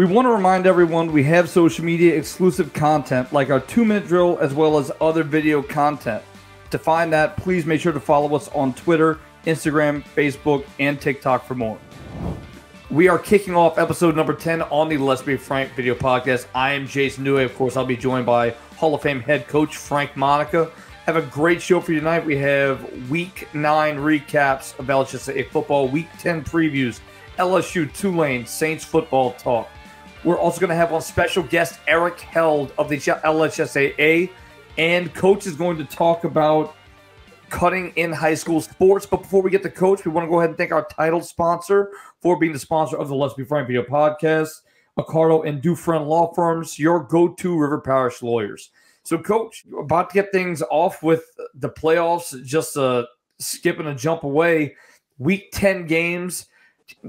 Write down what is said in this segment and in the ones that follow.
We want to remind everyone we have social media exclusive content like our two minute drill as well as other video content. To find that, please make sure to follow us on Twitter, Instagram, Facebook, and TikTok for more. We are kicking off episode number 10 on the Let's Be Frank video podcast. I am Jason Duhe. Of course, I'll be joined by Hall of Fame head coach Frank Monica. Have a great show for you tonight. We have week nine recaps of LHSA football, week 10 previews, LSU, Tulane, Saints football talk. We're also going to have on special guest Eric Held of the LHSAA, and Coach is going to talk about cutting in high school sports. But before we get to Coach, we want to go ahead and thank our title sponsor for being the sponsor of the Let's Be Frank video podcast, Accardo and Dufresne Law Firms, your go-to River Parish lawyers. So, Coach, about to get things off with the playoffs, just uh, a skip and a jump away. Week 10 games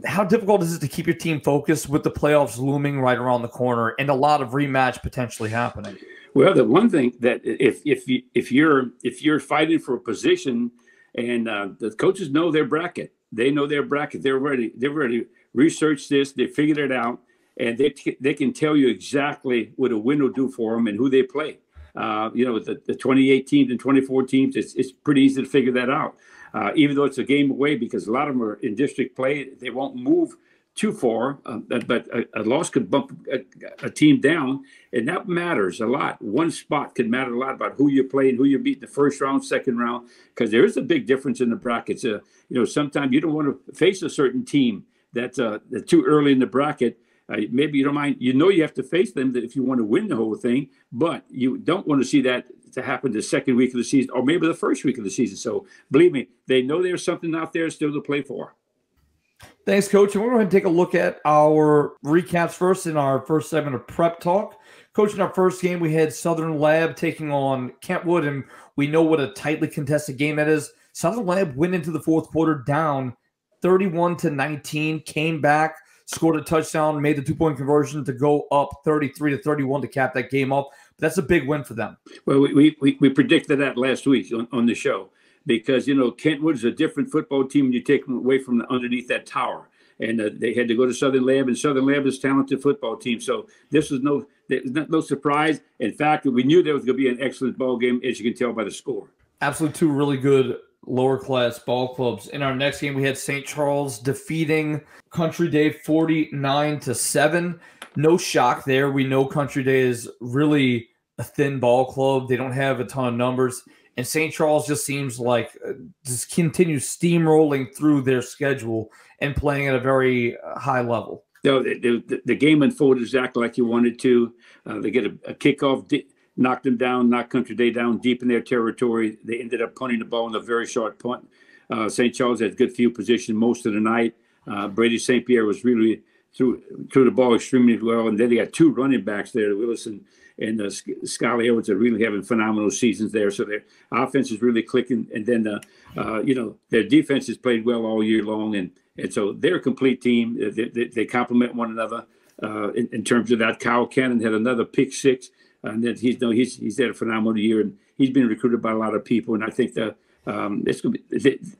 how difficult is it to keep your team focused with the playoffs looming right around the corner and a lot of rematch potentially happening? Well, the one thing that if if you if you're if you're fighting for a position and uh, the coaches know their bracket, they know their bracket. They're ready. They've already researched this. They figured it out, and they they can tell you exactly what a win will do for them and who they play. Uh, you know, the, the 28 teams and 24 teams, it's, it's pretty easy to figure that out uh, even though it's a game away because a lot of them are in district play. They won't move too far, uh, but a, a, loss could bump a, a, team down, and that matters a lot. One spot can matter a lot about who you play and who you beat in the first round, second round, because there is a big difference in the brackets. Uh, you know, sometimes you don't want to face a certain team that's, uh, too early in the bracket. Uh, maybe you don't mind. You know you have to face them if you want to win the whole thing, but you don't want to see that to happen the second week of the season or maybe the first week of the season. So believe me, they know there's something out there still to play for. Thanks, Coach. And we're going to take a look at our recaps first in our first segment of prep talk. Coach, in our first game, we had Southern Lab taking on Kentwood, and we know what a tightly contested game that is. Southern Lab went into the fourth quarter down 31 to 19, came back, scored a touchdown, made the two point conversion to go up 33 to 31 to cap that game off. That's a big win for them. Well, we, we, we predicted that last week on, on the show because, you know, Kentwood's a different football team when you take them away from the, underneath that tower. And uh, they had to go to Southern Lab, and Southern Lab is a talented football team. So this was no no surprise. In fact, we knew there was going to be an excellent ball game, as you can tell by the score. Absolutely, two really good lower class ball clubs. In our next game, we had St. Charles defeating Country Day 49 to 7. No shock there. We know Country Day is really a thin ball club. They don't have a ton of numbers. And St. Charles just seems like uh, just continues steamrolling through their schedule and playing at a very uh, high level. No, the, the, the, game unfolded exactly like you wanted to. Uh, they get a, a kickoff, knocked them down, knocked Country Day down deep in their territory. They ended up punting the ball in a very short punt. Uh, St. Charles had good field position most of the night. Uh, Brady St. Pierre was really threw threw the ball extremely well, and then they got two running backs there, Willison and uh, Skylar Edwards are really having phenomenal seasons there. So their offense is really clicking, and then uh, uh, you know their defense has played well all year long, and and so they're a complete team. They, they, they complement one another uh, in, in, terms of that. Kyle Cannon had another pick six, and then he's no he's he's had a phenomenal year, and he's been recruited by a lot of people, and I think that. Um, it's to be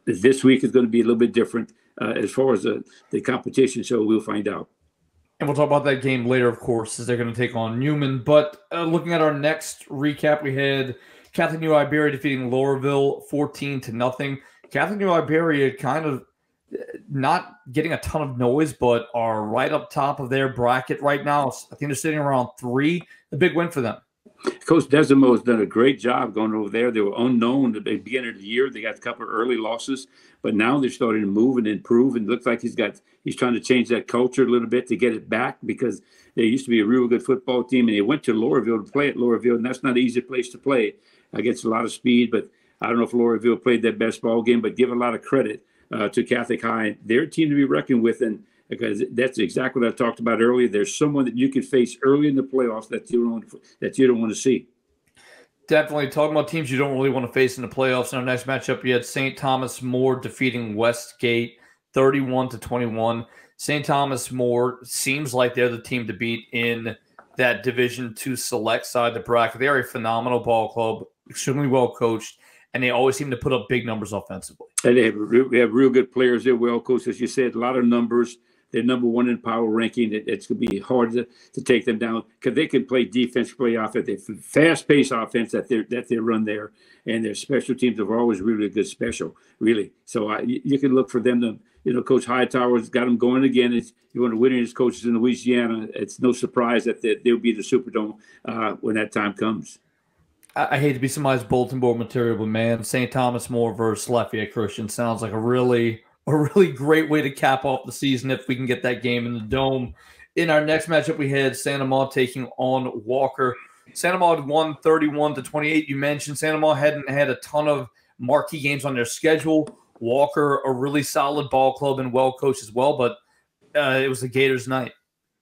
this week is going to be a little bit different uh, as far as the, the competition. So we'll find out. And we'll talk about that game later, of course, as they're going to take on Newman. But uh, looking at our next recap, we had Catholic New Iberia defeating Loreauville 14 to nothing. Catholic New Iberia kind of uh, not getting a ton of noise, but are right up top of their bracket right now. I think they're sitting around three. A big win for them. Coach Desimo has done a great job going over there. They were unknown at the beginning of the year. They got a couple of early losses, but now they're starting to move and improve. And it looks like he's got he's trying to change that culture a little bit to get it back because they used to be a real good football team, and they went to Loreauville to play at Loreauville, and that's not an easy place to play against a lot of speed. But I don't know if Loreauville played their best ball game, but give a lot of credit uh, to Catholic High. They're a team to be reckoned with, and because that's exactly what I talked about earlier. There's someone that you could face early in the playoffs that you don't that you don't want to see. Definitely talking about teams you don't really want to face in the playoffs. In our next matchup, you had St. Thomas More defeating Westgate 31 to 21. St. Thomas More seems like they're the team to beat in that Division Two select side the bracket. They are a phenomenal ball club, extremely well coached, and they always seem to put up big numbers offensively. And they have, they have real good players. They're well coached, as you said, a lot of numbers they're number one in power ranking. It, it's going to be hard to, to take them down because they can play defense, play offense. They fast paced offense that they that they run there, and their special teams are always really good special, really. So I, you, can look for them to you know, Coach Hightower's got them going again. It's one of the winningest coaches in Louisiana. It's no surprise that they, will be the Superdome uh, when that time comes. I, I hate to be somebody's bulletin board material, but man, St. Thomas More versus Lafayette Christian sounds like a really a really great way to cap off the season if we can get that game in the dome. In our next matchup, we had St. Amant taking on Walker. St. Amant won 31 to 28. You mentioned St. Amant hadn't had a ton of marquee games on their schedule. Walker, a really solid ball club and well coached as well, but uh, it was the Gators' night.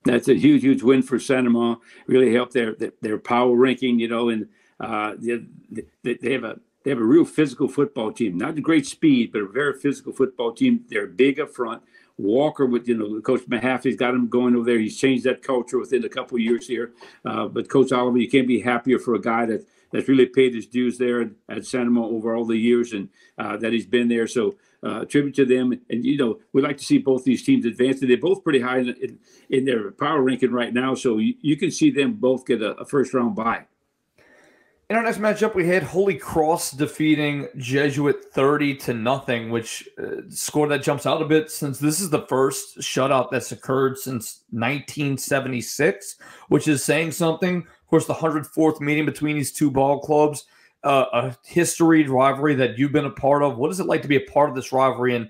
That's a huge, huge win for St. Amant. Really helped their their power ranking, you know, and uh, they, they have a they have a real physical football team. Not great speed, but a very physical football team. They're big up front. Walker with you know Coach Mahaffey's got him going over there. He's changed that culture within a couple years here. Uh, but Coach Oliver, you can't be happier for a guy that that's really paid his dues there at St. Amant over all the years and uh, that he's been there. So uh, tribute to them. And you know we like to see both these teams advance. They're both pretty high in, in, in their power ranking right now. So you, you can see them both get a, a first round bye. In our next matchup, we had Holy Cross defeating Jesuit 30 to nothing, which uh, score that jumps out a bit since this is the first shutout that's occurred since 1976, which is saying something. Of course, the 104th meeting between these two ball clubs, uh, a history rivalry that you've been a part of. What is it like to be a part of this rivalry? And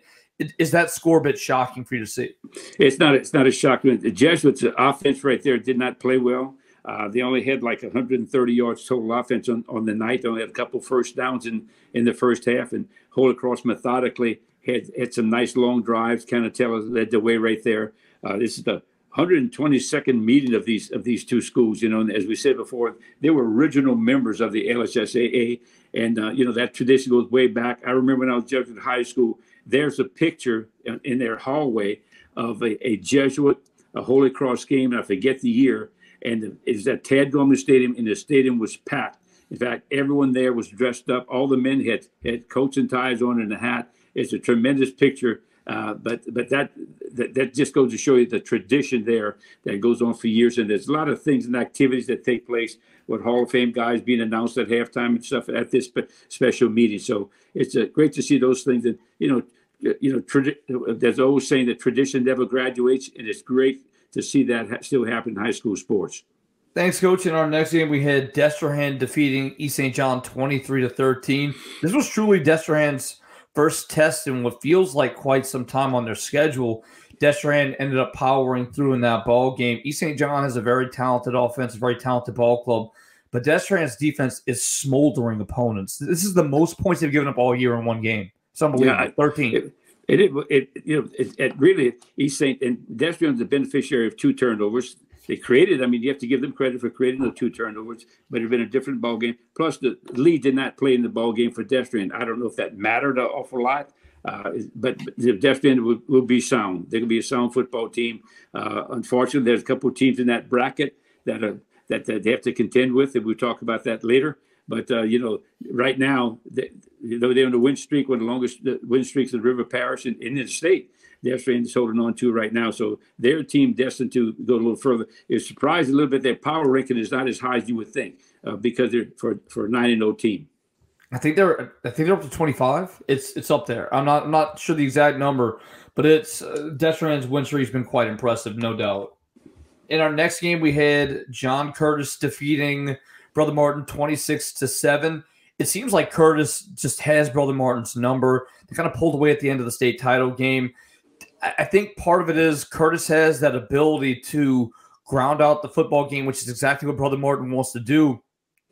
is that score a bit shocking for you to see? It's not. It's not a shocking. The Jesuits' offense right there did not play well. Uh, they only had like 130 yards total offense on, on the night. They only had a couple first downs in, in the first half. And Holy Cross methodically had, had some nice long drives. Kind of tell us led the way right there. Uh, this is the 122nd meeting of these of these two schools. You know, and as we said before, they were original members of the LHSAA, and uh, you know that tradition goes way back. I remember when I was Jesuit High School. There's a picture in their hallway of a, a Jesuit, a Holy Cross game, and I forget the year and it's at Tad Gormley Stadium, and the stadium was packed. In fact, everyone there was dressed up. All the men had had coats and ties on and a hat. It's a tremendous picture. Uh, but but that, that that just goes to show you the tradition there that goes on for years. And there's a lot of things and activities that take place with Hall of Fame guys being announced at halftime and stuff at this special meeting. So it's uh, great to see those things. And you know, you know, there's always saying that tradition never graduates, and it's great to see that still happen in high school sports. Thanks, coach. In our next game, we had Destrehan defeating East St. John 23 to 13. This was truly Destrehan's first test in what feels like quite some time on their schedule. Destrehan ended up powering through in that ball game. East St. John has a very talented offense, a very talented ball club, but Destrehan's defense is smoldering opponents. This is the most points they've given up all year in one game. It's unbelievable. Yeah, 13. It, it, it, it you know, it, it really East St. and Destrehan's the beneficiary of two turnovers. They created. I mean, you have to give them credit for creating the two turnovers, but it'd been a different ball game. Plus, the lead did not play in the ball game for Destrehan. I don't know if that mattered an awful lot. Uh, but the Destrehan will, will, be sound. They're going to be a sound football team. Uh, unfortunately, there's a couple of teams in that bracket that are that, that they have to contend with, and we'll talk about that later. But uh, you know, right now, they, they're on the win streak, one of the longest win streaks in River Parish in, in the state. They're is holding on to right now. So their team destined to go a little further. It's surprised a little bit their power ranking is not as high as you would think uh, because they're for for a nine and zero oh team. I think they're I think they're up to twenty five. It's it's up there. I'm not I'm not sure the exact number, but it's uh, Destrehan's win streak has been quite impressive, no doubt. In our next game, we had John Curtis defeating Brother Martin 26 to 7. It seems like Curtis just has Brother Martin's number. They kind of pulled away at the end of the state title game. I think part of it is Curtis has that ability to ground out the football game, which is exactly what Brother Martin wants to do.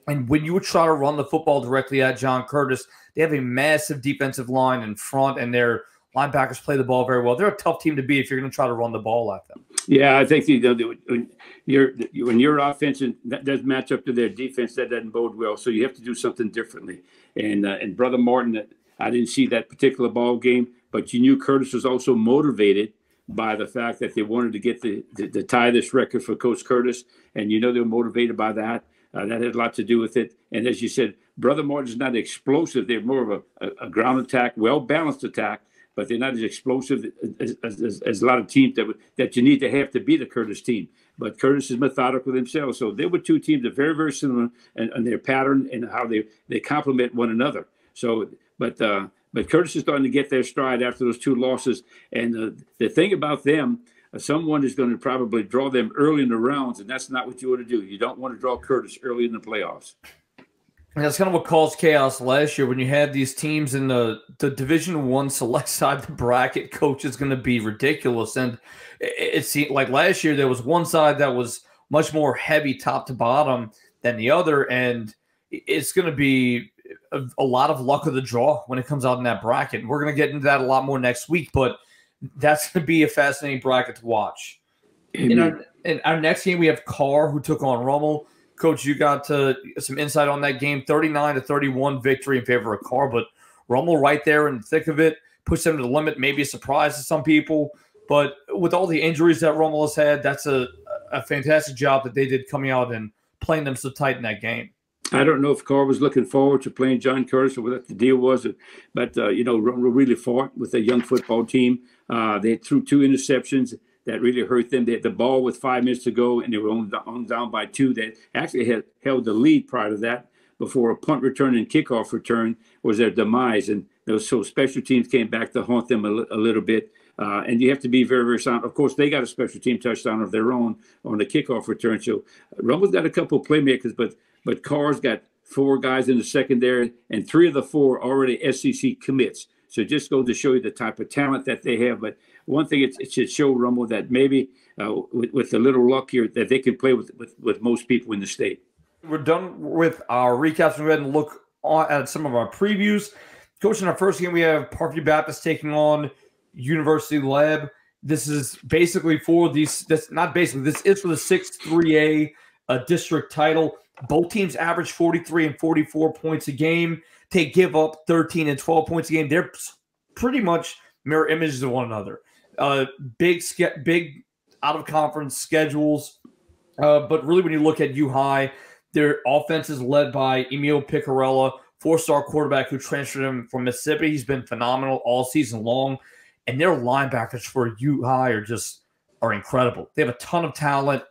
And when you would try to run the football directly at John Curtis, they have a massive defensive line in front, and their linebackers play the ball very well. They're a tough team to beat if you're going to try to run the ball at them. Yeah, I think you know, when your when your offense that does match up to their defense, that doesn't bode well. So you have to do something differently. And uh, and brother Martin, I didn't see that particular ball game, but you knew Curtis was also motivated by the fact that they wanted to get the, the, the tie this record for Coach Curtis, and you know they were motivated by that. Uh, that had a lot to do with it. And as you said, Brother Martin's not explosive; they're more of a, a, a ground attack, well balanced attack but they're not as explosive as, as, as, a lot of teams that that you need to have to beat a Curtis team. But Curtis is methodical themselves, so they were two teams that are very very similar in, in their pattern and how they they complement one another. So, but uh, but Curtis is starting to get their stride after those two losses, and uh, the thing about them someone is going to probably draw them early in the rounds, and that's not what you want to do. You don't want to draw Curtis early in the playoffs. And that's kind of what caused chaos last year when you had these teams in the, the Division One select side the bracket. Coach is going to be ridiculous, and it, it seemed like last year there was one side that was much more heavy top to bottom than the other, and it's going to be a, a lot of luck of the draw when it comes out in that bracket. We're going to get into that a lot more next week, but that's going to be a fascinating bracket to watch. In our, in our, next game, we have Karr who took on Rummel. Coach, you got to, some insight on that game 39 to 31 victory in favor of Karr, but Rummel right there in the thick of it, pushed them to the limit, maybe a surprise to some people. But with all the injuries that Rummel has had, that's a, a fantastic job that they did coming out and playing them so tight in that game. I don't know if Karr was looking forward to playing John Curtis or what the deal was, but uh, you know, really fought with a young football team. Uh, they threw two interceptions that really hurt them. They had the ball with five minutes to go, and they were only, down by two. They actually had held the lead prior to that before a punt return and kickoff return was their demise. And those so special teams came back to haunt them a, little bit. Uh, and you have to be very, very sound. Of course, they got a special team touchdown of their own on the kickoff return. So Rummel's got a couple playmakers, but but Karr's got four guys in the secondary, and three of the four already SEC commits. So just go to show you the type of talent that they have. But one thing it, should show Rummel that maybe uh, with, with a little luck here that they can play with, with, with most people in the state. We're done with our recaps. We go ahead and look at some of our previews. Coach, in our first game, we have Parkview Baptist taking on University Lab. This is basically for these. This not basically. This is for the six three A uh, district title. Both teams average 43 and 44 points a game. They give up 13 and 12 points a game. They're pretty much mirror images of one another. Uh, big, big out of conference schedules. Uh, but really, when you look at U High, their offense is led by Emil Picarella, four star quarterback who transferred him from Mississippi. He's been phenomenal all season long. And their linebackers for U High are just are incredible. They have a ton of talent.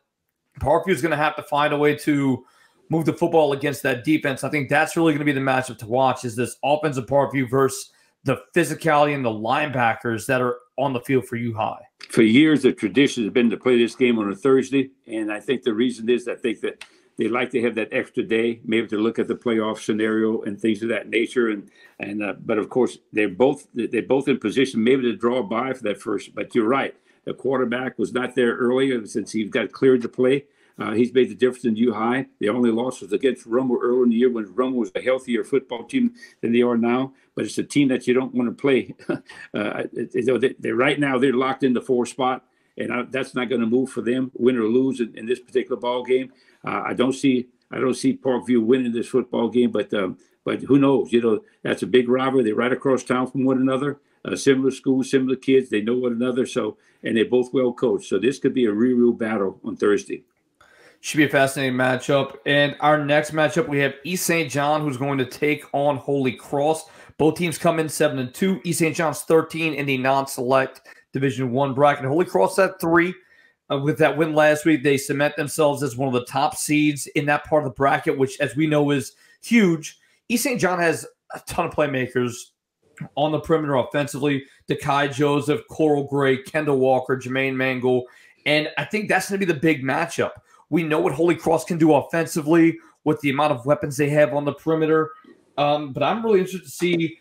Parkview is going to have to find a way to move the football against that defense. I think that's really going to be the matchup to watch is this offensive Parkview versus the physicality and the linebackers that are on the field for U High. For years, the tradition has been to play this game on a Thursday, and I think the reason is I think that they like to have that extra day, maybe to look at the playoff scenario and things of that nature. And and uh, but of course they're both they're both in position maybe to draw a bye for that first. But you're right, the quarterback was not there earlier since he got cleared to play. Uh, he's made the difference in U High. The only loss was against Rummel early in the year when Rummel was a healthier football team than they are now. But it's a team that you don't want to play. uh, they, they, right now they're locked in the four spot, and I, that's not going to move for them, win or lose in, in this particular ball game. Uh, I don't see I don't see Parkview winning this football game, but um, but who knows? You know that's a big rivalry. They're right across town from one another. Uh, similar schools, similar kids. They know one another. So and they're both well coached. So this could be a real, real battle on Thursday. Should be a fascinating matchup. And our next matchup, we have East St. John, who's going to take on Holy Cross. Both teams come in seven and two. East St. John's 13 in the non-select Division One bracket. Holy Cross at three. Uh, with that win last week, they cement themselves as one of the top seeds in that part of the bracket, which, as we know, is huge. East St. John has a ton of playmakers on the perimeter offensively. Dekai Joseph, Coral Gray, Kendall Walker, Jermaine Mangle. And I think that's going to be the big matchup. We know what Holy Cross can do offensively with the amount of weapons they have on the perimeter. Um, but I'm really interested to see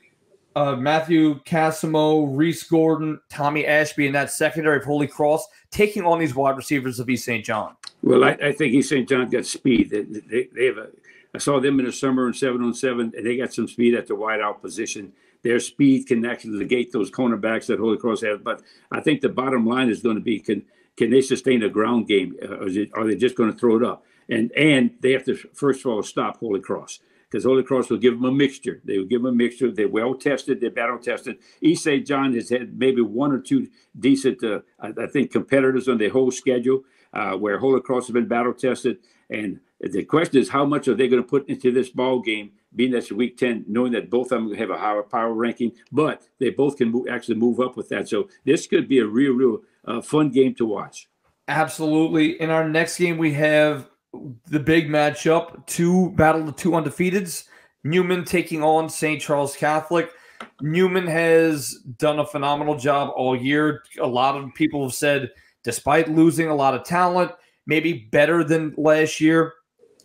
uh, Matthew Casimo, Reese Gordon, Tommy Ashby in that secondary of Holy Cross taking on these wide receivers of East St. John. Well, I, I think East St. John got speed. They, they, they, have a. I saw them in the summer in seven on seven, and they got some speed at the wide out position. Their speed can actually negate those cornerbacks that Holy Cross has. But I think the bottom line is going to be can can they sustain a ground game? Uh, it, are they just going to throw it up? And and they have to first of all stop Holy Cross because Holy Cross will give them a mixture. They will give them a mixture. They're well tested. They're battle tested. East St. John has had maybe one or two decent, uh, I, I, think, competitors on their whole schedule uh, where Holy Cross has been battle tested. And the question is, how much are they going to put into this ball game being that's week 10, knowing that both of them have a higher power ranking, but they both can move, actually move up with that. So this could be a real, real uh, fun game to watch. Absolutely. In our next game, we have the big matchup: two battle of two undefeateds. Newman taking on St. Charles Catholic. Newman has done a phenomenal job all year. A lot of people have said, despite losing a lot of talent, maybe better than last year.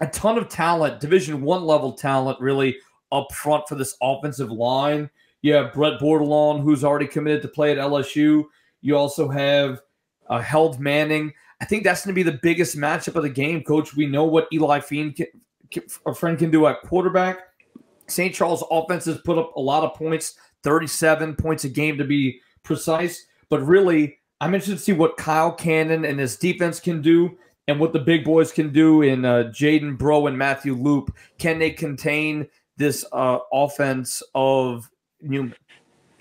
A ton of talent, Division One level talent, really up front for this offensive line. You have Brett Bordelon, who's already committed to play at LSU. You also have uh, Held Manning. I think that's going to be the biggest matchup of the game, Coach. We know what Eli Fiend, a friend, can do at quarterback. St. Charles offense has put up a lot of points, 37 points a game to be precise. But really, I'm interested to see what Kyle Cannon and his defense can do and what the big boys can do in uh, Jaden Bro and Matthew Loop. Can they contain this uh, offense of Newman?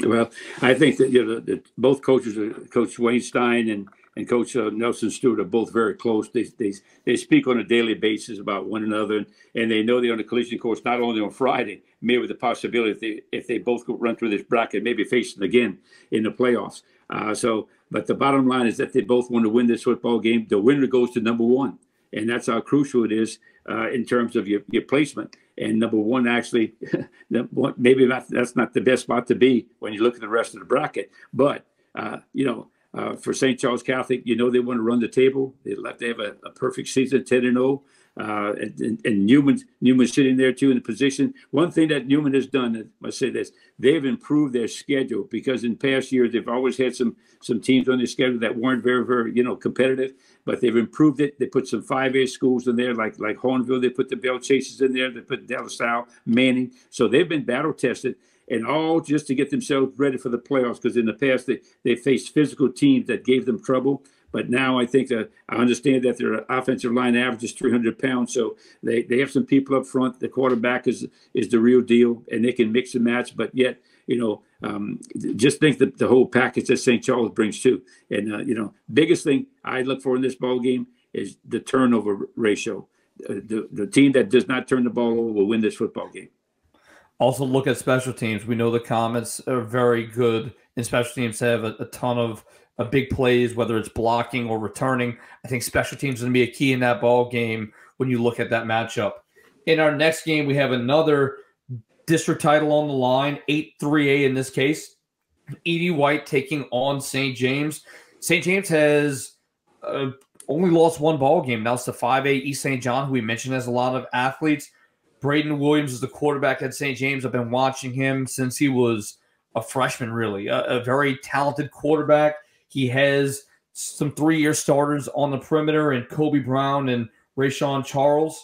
Well, I think that you know that both coaches, Coach Wayne Stein and and Coach uh, Nelson Stewart are both very close. They, they they speak on a daily basis about one another, and, and they know they're on a collision course not only on Friday, maybe with the possibility if they if they both run through this bracket, maybe facing again in the playoffs. Uh, so, but the bottom line is that they both want to win this football game. The winner goes to number one. And that's how crucial it is uh, in terms of your, your placement. And number one, actually, maybe not, that's not the best spot to be when you look at the rest of the bracket. But, uh, you know, uh, for St. Charles Catholic, you know they want to run the table. They left, they have a, a perfect season, 10 and 0. Uh, and, and Newman Newman's sitting there too in the position. One thing that Newman has done, I must say this, they've improved their schedule because in past years they've always had some some teams on their schedule that weren't very very you know competitive, but they've improved it. They put some five A schools in there like like Hahnville. They put the Belle Chasses in there. They put De La Salle, Manning. So they've been battle tested and all just to get themselves ready for the playoffs. Because in the past, they, they faced physical teams that gave them trouble. But now I think that I understand that their offensive line average is 300 pounds, so they, they have some people up front. The quarterback is is the real deal, and they can mix and match. But yet, you know, um, just think that the whole package that St. Charles brings too. And uh, you know, biggest thing I look for in this ball game is the turnover ratio. Uh, the the team that does not turn the ball over will win this football game. Also, look at special teams. We know the Comets are very good, and special teams have a, a ton of big plays, whether it's blocking or returning. I think special teams is going to be a key in that ball game when you look at that matchup. In our next game, we have another district title on the line, 8 3A in this case. Ed White taking on St. James. St. James has uh, only lost one ball game. Now it's the 5A East St. John, who we mentioned has a lot of athletes. Braden Williams is the quarterback at St. James. I've been watching him since he was a freshman, really. A, a very talented quarterback. He has some three year starters on the perimeter and Kobe Brown and Rayshawn Charles.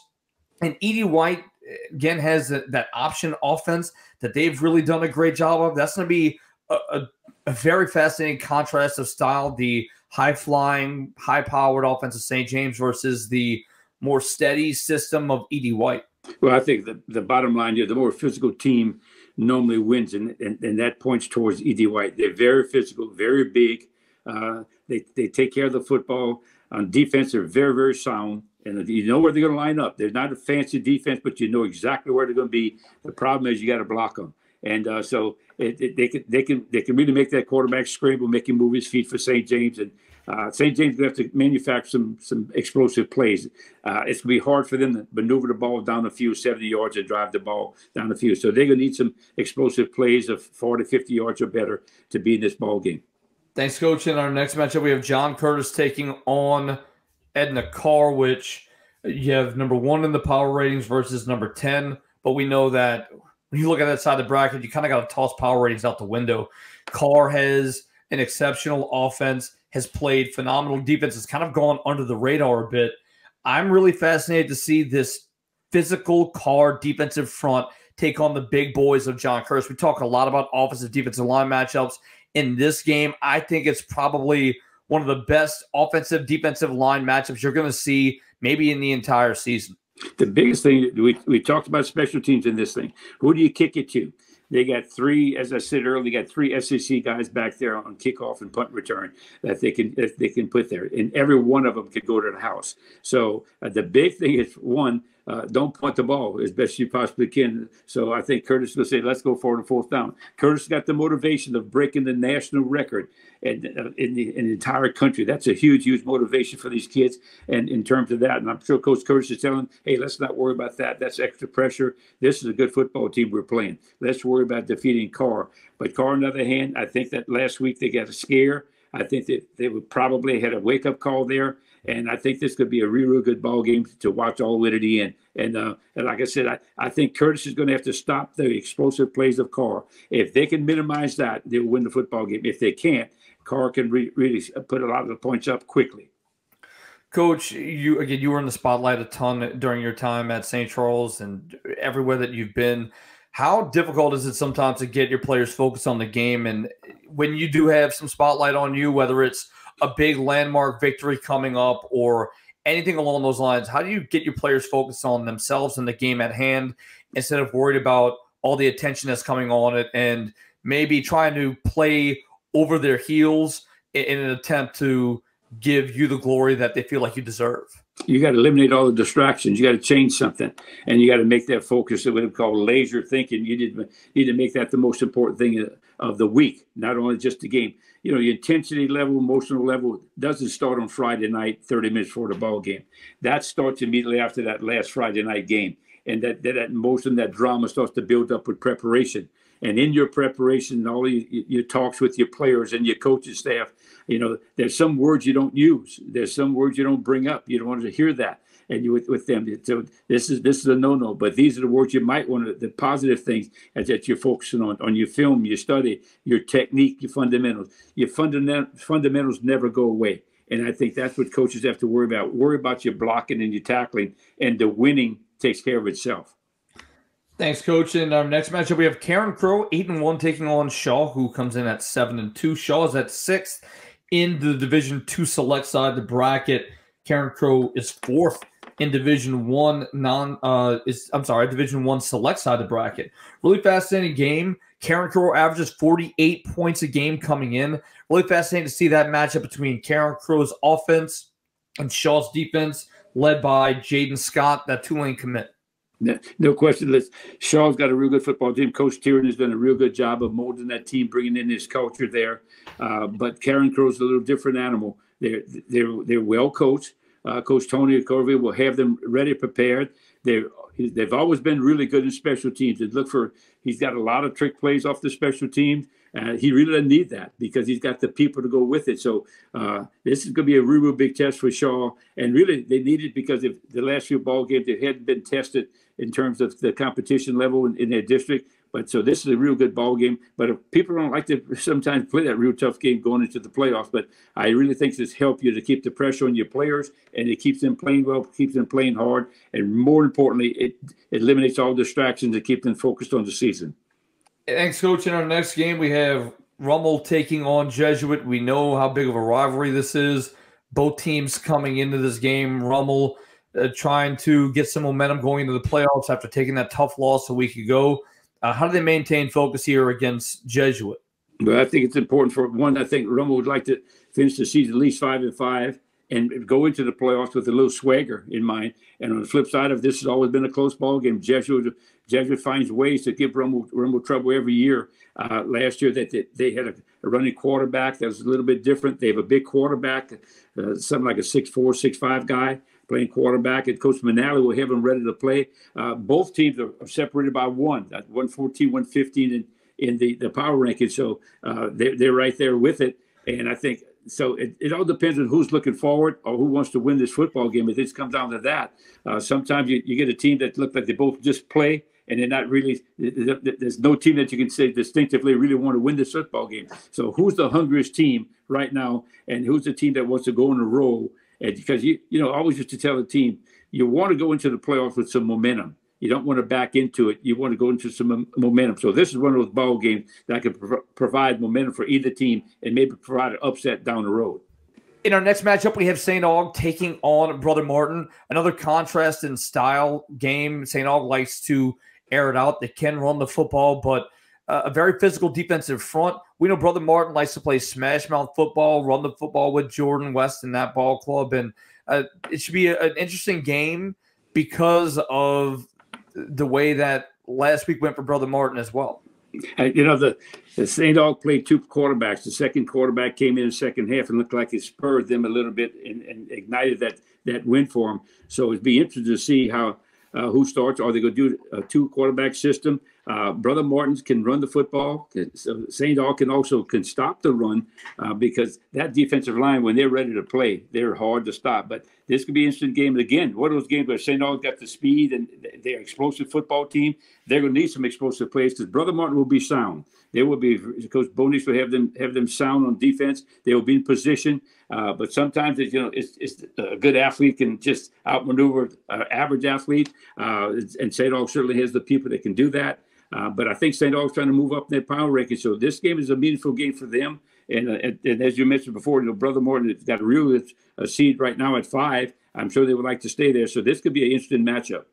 And E.D. White, again, has a, that option offense that they've really done a great job of. That's going to be a, a, a, very fascinating contrast of style the high flying, high powered offense of St. James versus the more steady system of E.D. White. Well, I think the, the bottom line here, the more physical team normally wins, and, and, and that points towards Ed White. They're very physical, very big. Uh, they, they take care of the football. On defense, they're very, very sound. And you know where they're going to line up. They're not a fancy defense, but you know exactly where they're going to be. The problem is you got to block them. And uh, so it, it, they can they can they can really make that quarterback scramble, make him move his feet for St. James. And uh, St. James going to have to manufacture some some explosive plays. Uh, it's going to be hard for them to maneuver the ball down the field 70 yards and drive the ball down the field. So they're going to need some explosive plays of 40, 50 yards or better to be in this ball game. Thanks, Coach. In our next matchup, we have John Curtis taking on Edna Karr, which you have number one in the power ratings versus number 10. But we know that when you look at that side of the bracket, you kind of got to toss power ratings out the window. Karr has an exceptional offense has played phenomenal defense. Has kind of gone under the radar a bit. I'm really fascinated to see this physical Karr defensive front take on the big boys of John Curtis. We talk a lot about offensive defensive line matchups in this game. I think it's probably one of the best offensive defensive line matchups you're going to see maybe in the entire season. The biggest thing we we talked about special teams in this thing. Who do you kick it to? They got three, as I said earlier, they got three SEC guys back there on kickoff and punt return that they can that they can put there, and every one of them could go to the house. So uh, the big thing is one, uh, don't punt the ball as best you possibly can. So I think Curtis will say, let's go for the fourth down. Curtis got the motivation of breaking the national record and uh, in, the, in the entire country. That's a huge, huge motivation for these kids. And in terms of that, and I'm sure Coach Curtis is telling, hey, let's not worry about that. That's extra pressure. This is a good football team we're playing. Let's worry about defeating Karr. But Karr, on the other hand, I think that last week they got a scare. I think that they would probably had a wake up call there. And I think this could be a real, real good ball game to watch all the way to the end. And, uh, and like I said, I, I think Curtis is going to have to stop the explosive plays of Karr. If they can minimize that, they'll win the football game. If they can't, Karr can re- really put a lot of the points up quickly. Coach, you again, you were in the spotlight a ton during your time at St. Charles and everywhere that you've been. How difficult is it sometimes to get your players focused on the game? And when you do have some spotlight on you, whether it's a big landmark victory coming up or anything along those lines, how do you get your players focused on themselves and the game at hand instead of worried about all the attention that's coming on it and maybe trying to play over their heels in an attempt to give you the glory that they feel like you deserve? You got to eliminate all the distractions. You got to change something, and you got to make that focus. What we call laser thinking. You need, need to make that the most important thing of the week, not only just the game you know, your intensity level, emotional level doesn't start on Friday night, 30 minutes before the ball game. That starts immediately after that last Friday night game. And that, that, that emotion, that drama starts to build up with preparation. And in your preparation, all your, your talks with your players and your coaching staff, you know, there's some words you don't use. There's some words you don't bring up. You don't want to hear that and you with, with them. So this is this is a no no. But these are the words you might want to the positive things that you're focusing on on your film, your study, your technique, your fundamentals. Your fundamental fundamentals never go away. And I think that's what coaches have to worry about. Worry about your blocking and your tackling, and the winning takes care of itself. Thanks, coach. In our um, next matchup, we have Carencro, eight and one, taking on Shaw, who comes in at seven and two. Shaw is at sixth in the Division Two select side of the bracket. Carencro is fourth in Division One non uh is I'm sorry, Division One select side of the bracket. Really fascinating game. Carencro averages 48 points a game coming in. Really fascinating to see that matchup between Carencro's offense and Shaw's defense, led by Jaden Scott, that Tulane commit. No, question. That Shaw's got a real good football team. Coach Tierney has done a real good job of molding that team, bringing in his culture there. Uh, but Carencro's a little different animal. They're they're they're well coached. Uh, Coach Tony Corvey will have them ready, prepared. They're they've always been really good in special teams. They look for he's got a lot of trick plays off the special teams. Uh, he really doesn't need that because he's got the people to go with it. So uh, this is going to be a real, real big test for Shaw. And really, they need it because if the last few ball games they hadn't been tested in terms of the competition level in, in their district. But so this is a real good ball game. But people don't like to sometimes play that real tough game going into the playoffs. But I really think this helps you to keep the pressure on your players and it keeps them playing well, keeps them playing hard, and more importantly, it, it eliminates all distractions to keep them focused on the season. Thanks, coach. In our next game, we have Rummel taking on Jesuit. We know how big of a rivalry this is. Both teams coming into this game. Rummel uh, trying to get some momentum going into the playoffs after taking that tough loss a week ago. Uh, how do they maintain focus here against Jesuit? Well, I think it's important for one. I think Rummel would like to finish the season at least five and five and go into the playoffs with a little swagger in mind. And on the flip side of this, has always been a close ball game. Jesuit Jesuit finds ways to give Rummel, Rummel trouble every year. Uh, last year, that they, they, had a, a, running quarterback that was a little bit different. They have a big quarterback, uh, something like a six four, six five guy playing quarterback, and Coach Manali will have him ready to play. Uh, both teams are, separated by one, that 114, 115 in, in the, the power ranking. So uh, they're, they're right there with it. And I think so it, it all depends on who's looking forward or who wants to win this football game. If it comes down to that, uh, sometimes you, you get a team that look like they both just play and they're not really. There's no team that you can say distinctively really want to win this football game. So who's the hungriest team right now, and who's the team that wants to go on a roll and because you you know, I always used to tell the team, you want to go into the playoffs with some momentum. You don't want to back into it. You want to go into some momentum. So this is one of those ball games that can pro- provide momentum for either team and maybe provide an upset down the road. In our next matchup, we have St. Aug taking on Brother Martin. Another contrast in style game. St. Aug likes to air it out. They can run the football, but uh, a very physical defensive front. We know Brother Martin likes to play smash mouth football, run the football with Jordan West in that ball club, and uh, it should be a, an interesting game. because of the way that last week went for Brother Martin as well. you know, the, the St. Aug played two quarterbacks. The second quarterback came in the second half and looked like it spurred them a little bit and, and ignited that that win for them. So it'd be interesting to see how uh, who starts. Are they going to do a two quarterback system? Uh, Brother Martins can run the football. So St. Aug can also can stop the run uh, because that defensive line, when they're ready to play, they're hard to stop. But this could be an interesting game. Again, one of those games where St. Aug got the speed and they're explosive football team. They're going to need some explosive plays because Brother Martin will be sound. They will be Coach Bonish will have them have them sound on defense. They will be in position. Uh, but sometimes it's, you know it's, it's a good athlete can just outmaneuver an average athlete. Uh, and St. Aug certainly has the people that can do that. Uh, but I think St. Aug's trying to move up their power ranking. So this game is a meaningful game for them. And, uh, and, and, as you mentioned before, you know, Brother Martin has got a real a seed right now at five. I'm sure they would like to stay there. So this could be an interesting matchup.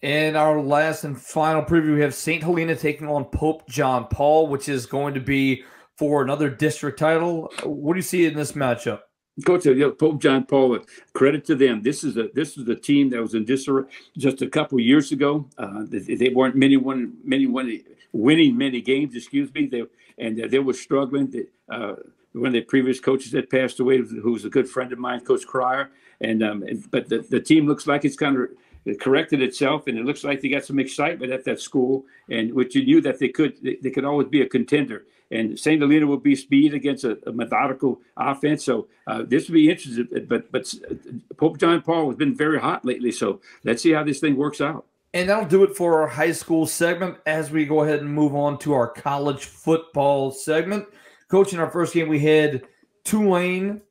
In our last and final preview, we have St. Helena taking on Pope John Paul, which is going to be for another district title. What do you see in this matchup? Coach, you know, Pope John Paul, credit to them. This is a this is a team that was in disarray just a couple years ago. Uh, they, they, weren't many one many one winning many games. Excuse me. They and they were struggling. They, uh, one of the previous coaches that passed away, who was a good friend of mine, Coach Cryer. And um, but the, the team looks like it's kind of corrected itself, and it looks like they got some excitement at that school, and which you knew that they could they, they could always be a contender. And St. Helena will be speed against a, a methodical offense, so uh, this will be interesting. But but Pope John Paul has been very hot lately, so let's see how this thing works out. And that'll do it for our high school segment. As we go ahead and move on to our college football segment, coach, in our first game we had Tulane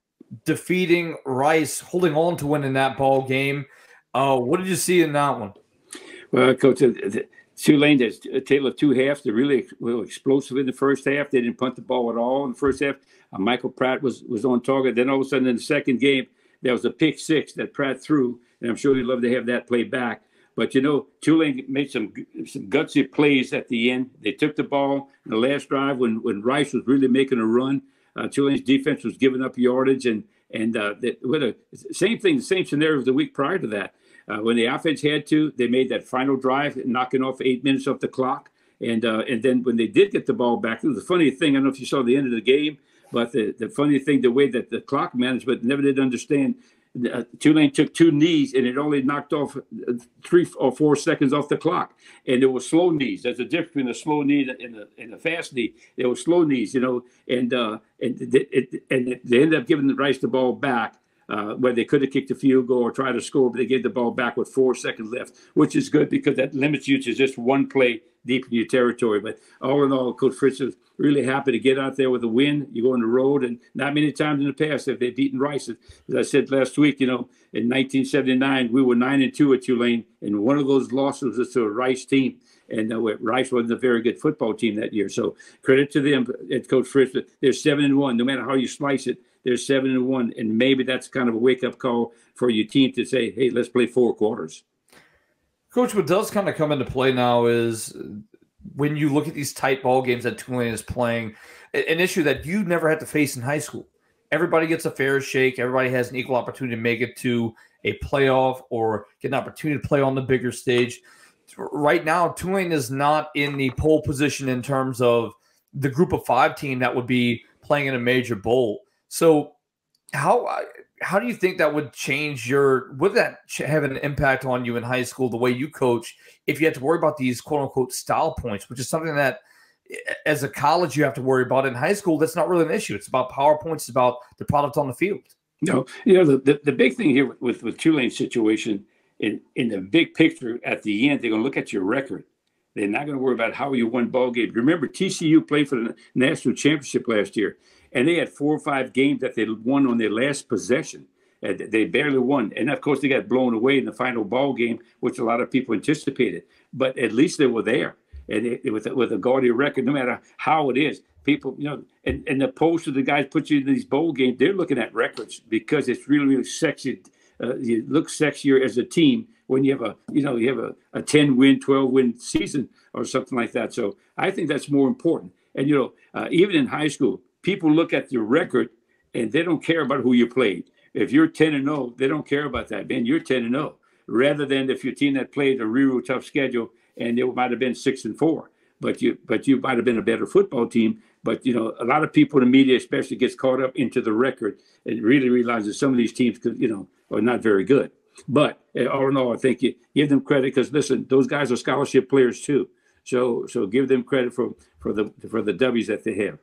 defeating Rice, holding on to winning that ball game. Uh, what did you see in that one? Well, coach, uh, Tulane has a tale of two halves. They're really well, explosive in the first half. They didn't punt the ball at all in the first half. Uh, Michael Pratt was was on target. Then all of a sudden in the second game, there was a pick six that Pratt threw, and I'm sure he'd love to have that play back. But you know, Tulane made some some gutsy plays at the end. They took the ball in the last drive when when Rice was really making a run. Uh, Tulane's defense was giving up yardage, and and uh, that, with a same thing, the same scenario as the week prior to that. Uh, when the offense had to, they made that final drive, knocking off eight minutes off the clock. And uh, and then when they did get the ball back, it was a funny thing. I don't know if you saw the end of the game, but the, the funny thing, the way that the clock management never did understand. Uh, Tulane took two knees and it only knocked off uh, three or four seconds off the clock. And it was slow knees. There's a difference between a slow knee and a, and a fast knee. It was slow knees, you know, and uh, and it, and they ended up giving the Rice the ball back uh, where they could have kicked a field goal or tried to score, but they gave the ball back with four seconds left, which is good because that limits you to just one play deep in your territory. But all in all, Coach Fritz is really happy to get out there with a win. You go on the road, and not many times in the past have they beaten Rice. As I said last week, you know, in 1979, we were nine and two at Tulane, and one of those losses was to a Rice team. And uh, Rice wasn't a very good football team that year. So credit to them, at Coach Fritz. They're seven and one. No matter how you slice it, they're seven and one, and maybe that's kind of a wake up call for your team to say, "Hey, let's play four quarters." Coach, what does kind of come into play now is when you look at these tight ball games that Tulane is playing, an issue that you never had to face in high school. Everybody gets a fair shake. Everybody has an equal opportunity to make it to a playoff or get an opportunity to play on the bigger stage. Right now, Tulane is not in the pole position in terms of the group of five team that would be playing in a major bowl. So how how do you think that would change your would that have an impact on you in high school the way you coach if you had to worry about these quote unquote style points which is something that as a college you have to worry about. In high school that's not really an issue. It's about power points it's about the product on the field. No you know the, the, the big thing here with, with, with Tulane situation in in the big picture at the end they're going to look at your record they're not going to worry about how you won ball games remember TCU played for the national championship last year and they had four or five games that they won on their last possession. And they barely won, and of course they got blown away in the final ball game, which a lot of people anticipated. But at least they were there, and it, with with a gaudy record, no matter how it is, people, you know, and, and the post of the guys put you in these bowl games, they're looking at records because it's really really sexy. Uh, you look sexier as a team when you have a you know you have a, a 10 win 12 win season or something like that so i think that's more important and you know uh, even in high school people look at your record and they don't care about who you played. If you're 10 and 0, they don't care about that. Man, you're 10 and 0. rather than if your team that played a real tough schedule and it might have been six and four, but you but you might have been a better football team. But you know, a lot of people in the media, especially, gets caught up into the record and really realizes some of these teams, could you know, are not very good. But uh, all in all, I think you give them credit because listen, those guys are scholarship players too. So so give them credit for for the for the W's that they have.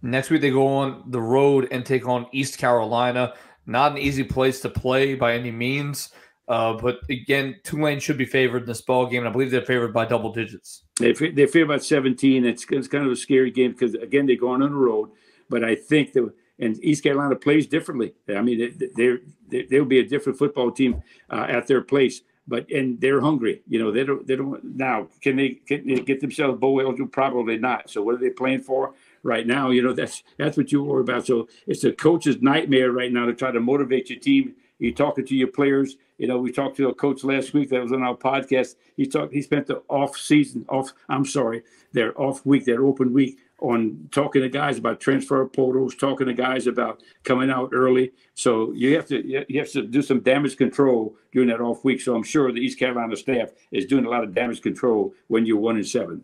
Next week they go on the road and take on East Carolina. Not an easy place to play by any means. Uh, but again, Tulane should be favored in this ball game. And I believe they're favored by double digits. They they're favored by 17. It's, it's kind of a scary game because again they're going on the road. But I think that and East Carolina plays differently. I mean, they they they'll be a different football team uh, at their place. But and they're hungry. You know, they don't they don't now can they can they get themselves bowl eligible? Probably not. So what are they playing for? right now. You know, that's that's what you worry about. So it's a coach's nightmare right now to try to motivate your team. You're talking to your players. You know, we talked to a coach last week that was on our podcast. He talked. He spent the off season, off. I'm sorry, their off week, their open week, on talking to guys about transfer portals, talking to guys about coming out early. So you have to you have to do some damage control during that off week. So I'm sure the East Carolina staff is doing a lot of damage control when you're one and seven.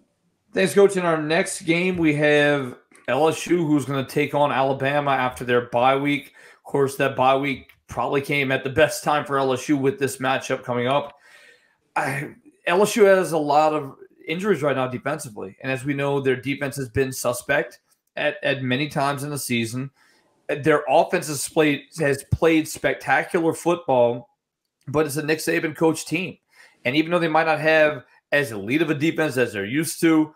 Thanks, coach. In our next game, we have LSU, who's going to take on Alabama after their bye week. Of course, that bye week probably came at the best time for LSU with this matchup coming up. I, LSU has a lot of injuries right now defensively, and as we know, their defense has been suspect at, at many times in the season. Their offense has played has played spectacular football, but it's a Nick Saban coach team, and even though they might not have as elite of a defense as they're used to,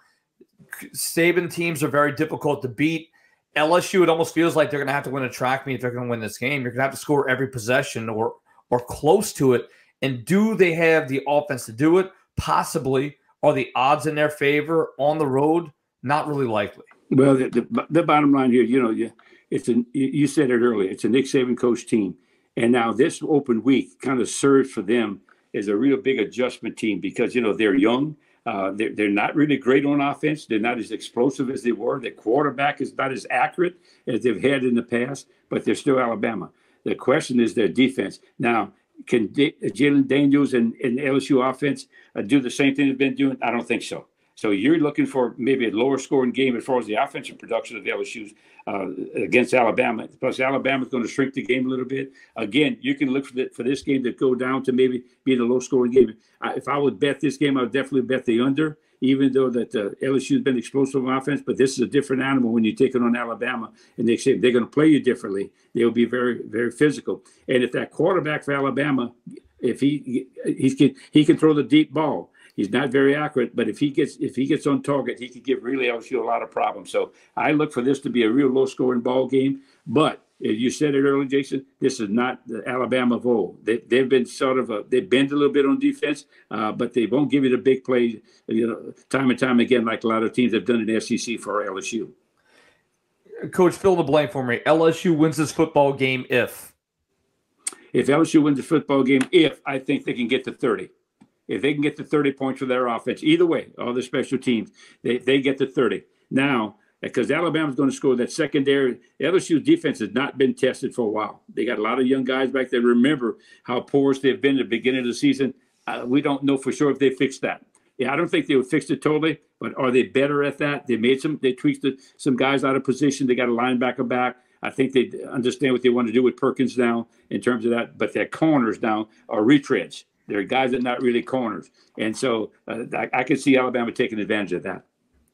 Saban teams are very difficult to beat. LSU, it almost feels like they're going to have to win a track meet if they're going to win this game. You're going to have to score every possession or or close to it. And do they have the offense to do it? Possibly. Are the odds in their favor on the road? Not really likely. Well, the, the, the bottom line here, you know, you, it's a, you said it earlier. It's a Nick Saban coach team, and now this open week kind of serves for them as a real big adjustment team because you know they're young uh, they're, they're not really great on offense. They're not as explosive as they were. The quarterback is not as accurate as they've had in the past, but they're still Alabama. The question is their defense. Now, can D- Jalon Daniels and, and LSU offense uh, do the same thing they've been doing? I don't think so. So you're looking for maybe a lower scoring game as far as the offensive production of LSU's uh, against Alabama. Plus, Alabama's going to shrink the game a little bit. Again, you can look for, the, for this game to go down to maybe being a low scoring game. I, if I would bet this game, I would definitely bet the under. Even though that uh, LSU's been explosive on offense, but this is a different animal when you take it on Alabama, and they say they're going to play you differently. They'll be very, very physical. And if that quarterback for Alabama, if he he can he can throw the deep ball, He's not very accurate, but if he gets if he gets on target, he could give really LSU a lot of problems. So I look for this to be a real low scoring ball game. But you said it earlier, Jason. This is not the Alabama of old. They, they've been sort of a, they bend a little bit on defense, uh, but they won't give you the big play, you know, time and time again, like a lot of teams have done in the SEC for LSU. Coach, fill the blank for me. LSU wins this football game if. If LSU wins the football game, if I think they can get to 30 if they can get to 30 points for their offense, either way, all the special teams, they, they get to 30. Now, because Alabama's going to score that secondary. LSU's defense has not been tested for a while. They got a lot of young guys back there. Remember how porous they've been at the beginning of the season. Uh, we don't know for sure if they fixed that. Yeah, I don't think they would fix it totally, but are they better at that? They made some, they tweaked the, some guys out of position. They got a linebacker back. I think they understand what they want to do with Perkins now in terms of that, but their corners now are retreads. They're guys that are not really corners, and so uh, I, I can see Alabama taking advantage of that.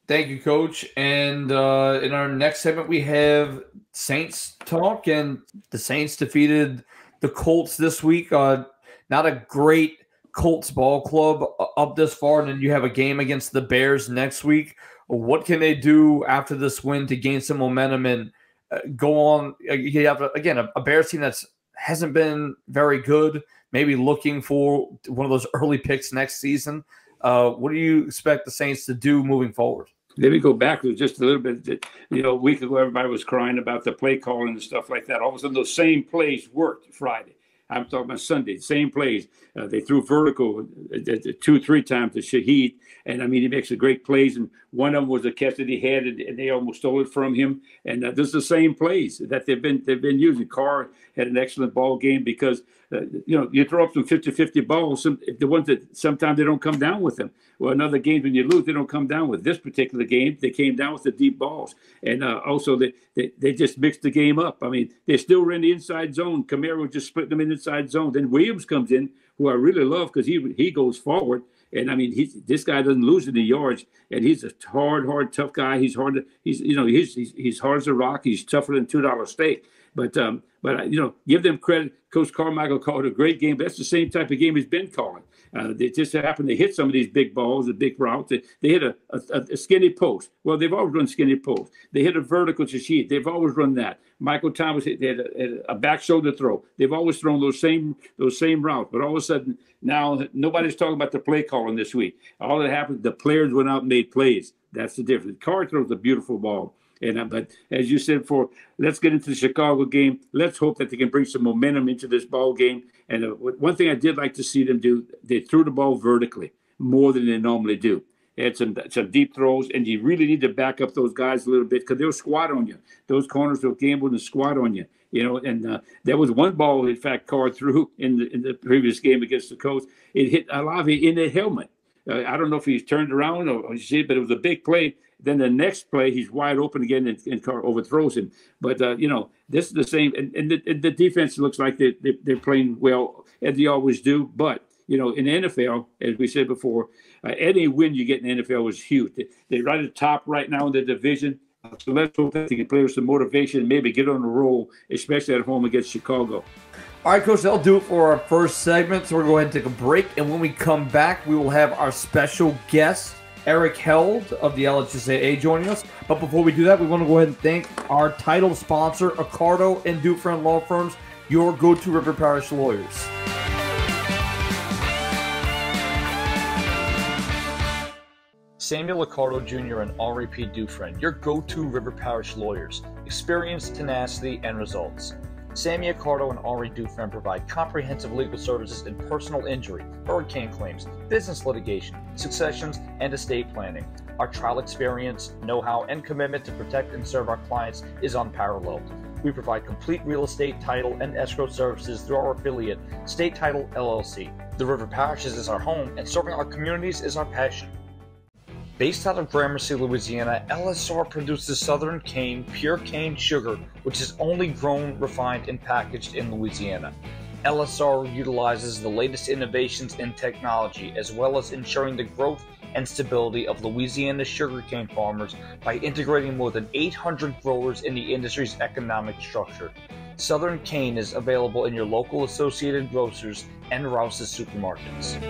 Thank you, Coach. And uh, in our next segment, we have Saints talk, and the Saints defeated the Colts this week. Uh, not a great Colts ball club uh, up this far, and then you have a game against the Bears next week. What can they do after this win to gain some momentum and uh, go on? Uh, you have again a, a Bears team that's hasn't been very good maybe looking for one of those early picks next season. Uh, what do you expect the Saints to do moving forward? Let me go back just a little bit. You know, a week ago, everybody was crying about the play calling and stuff like that. All of a sudden, those same plays worked Friday. I'm talking about Sunday, same plays. Uh, they threw vertical uh, two, three times to Shaheed. And I mean, he makes a great plays. And one of them was a catch that he had, and, they almost stole it from him. And uh, this is the same plays that they've been they've been using. Carr had an excellent ball game because uh, you know, you throw up some 50-50 balls. Some the ones that sometimes they don't come down with them. Well, another game when you lose, they don't come down with. This particular game, they came down with the deep balls, and uh, also they, they they just mixed the game up. I mean, they still were in the inside zone. Kamara just split them in the inside zone. Then Williams comes in, who I really love because he he goes forward. And I mean, he's this guy doesn't lose any yards, and he's a hard, hard, tough guy. He's hard to, he's you know, he's he's, he's hard as a rock. He's tougher than two dollar steak. But um, but uh, you know, give them credit. Coach Carmichael called a great game. That's the same type of game he's been calling. Uh, they just happened to hit some of these big balls, the big routes. They, they hit a, a, a, skinny post. Well, they've always run skinny posts. They hit a vertical to sheet. They've always run that. Michael Thomas had a, a, back shoulder throw. They've always thrown those same those same routes. But all of a sudden, now nobody's talking about the play calling this week. All that happened, the players went out and made plays. That's the difference. Carr throws a beautiful ball. And uh, but as you said, for let's get into the Chicago game. Let's hope that they can bring some momentum into this ball game. And uh, one thing I did like to see them do, they threw the ball vertically more than they normally do. They had some some deep throws, and you really need to back up those guys a little bit because they'll squat on you. Those corners will gamble and squat on you. You know, and uh, there was one ball, in fact, Carr threw in the in the previous game against the Colts. It hit Olave in the helmet. Uh, I don't know if he's turned around or, or see, but it was a big play. Then the next play, he's wide open again, and, and overthrows him. But uh, you know, this is the same, and, and, the, and the, defense looks like they, they, they're playing well as they always do. But you know, in the NFL, as we said before, uh, any win you get in the NFL is huge. They, are right at the top right now in the division. So let's hope that they can play with some motivation and maybe get on a roll, especially at home against Chicago. All right, Coach, that'll do it for our first segment. So we're going to take a break. And when we come back, we will have our special guest, Eric Held of the LHSAA joining us. But before we do that, we want to go ahead and thank our title sponsor, Accardo and Dufresne Law Firms, your go-to River Parish lawyers. Samuel Accardo Jr. and Henri P. Dufresne, your go-to River Parish lawyers. Experience, tenacity, and results. Sammy Accardo and Henri Dufresne provide comprehensive legal services in personal injury, hurricane claims, business litigation, successions, and estate planning. Our trial experience, know how, and commitment to protect and serve our clients is unparalleled. We provide complete real estate, title, and escrow services through our affiliate, State Title LLC. The River Parishes is our home, and serving our communities is our passion. Based out of Gramercy, Louisiana, LSR produces Southern cane, pure cane sugar, which is only grown, refined, and packaged in Louisiana. LSR utilizes the latest innovations in technology, as well as ensuring the growth and stability of Louisiana sugarcane farmers by integrating more than 800 growers in the industry's economic structure. Southern cane is available in your local Associated Grocers and Rouse's supermarkets.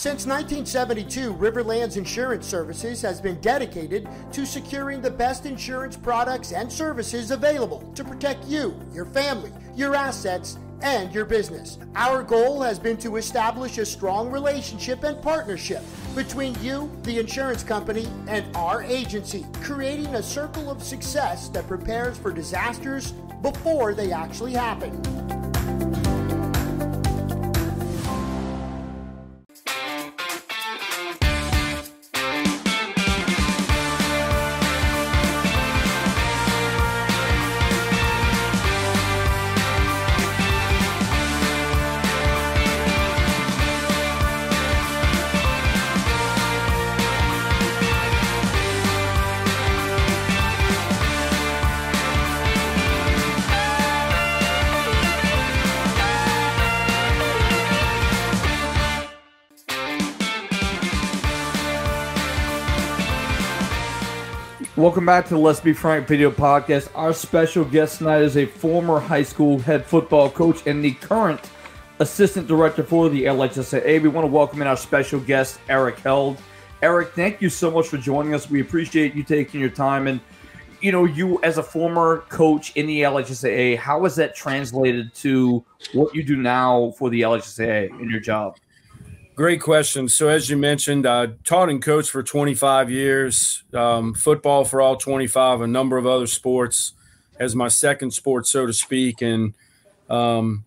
Since 1972, Riverlands Insurance Services has been dedicated to securing the best insurance products and services available to protect you, your family, your assets, and your business. Our goal has been to establish a strong relationship and partnership between you, the insurance company, and our agency, creating a circle of success that prepares for disasters before they actually happen. Welcome back to the Let's Be Frank video podcast. Our special guest tonight is a former high school head football coach and the current assistant director for the LHSAA. We want to welcome in our special guest, Eric Held. Eric, thank you so much for joining us. We appreciate you taking your time. And, you know, you as a former coach in the LHSAA, how has that translated to what you do now for the LHSAA in your job? Great question. So, as you mentioned, I taught and coached for 25 years, um, football for all 25, a number of other sports as my second sport, so to speak. And um,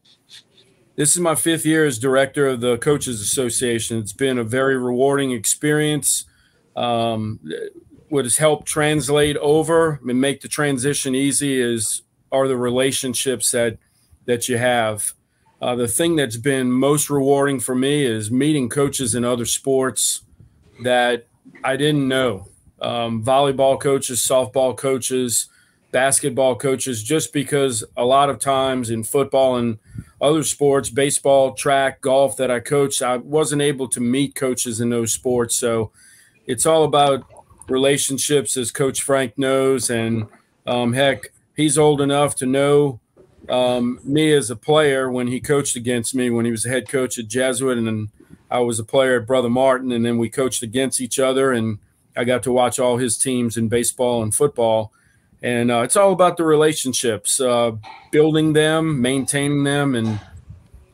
this is my fifth year as director of the Coaches Association. It's been a very rewarding experience. Um, what has helped translate over and make the transition easy is are the relationships that that you have. Uh, the thing that's been most rewarding for me is meeting coaches in other sports that I didn't know. Um, volleyball coaches, softball coaches, basketball coaches, just because a lot of times in football and other sports, baseball, track, golf that I coached, I wasn't able to meet coaches in those sports. So it's all about relationships, as Coach Frank knows. And um, heck, he's old enough to know um, me as a player when he coached against me when he was a head coach at Jesuit, and then I was a player at Brother Martin, and then we coached against each other, and I got to watch all his teams in baseball and football. And uh, it's all about the relationships, uh, building them, maintaining them, and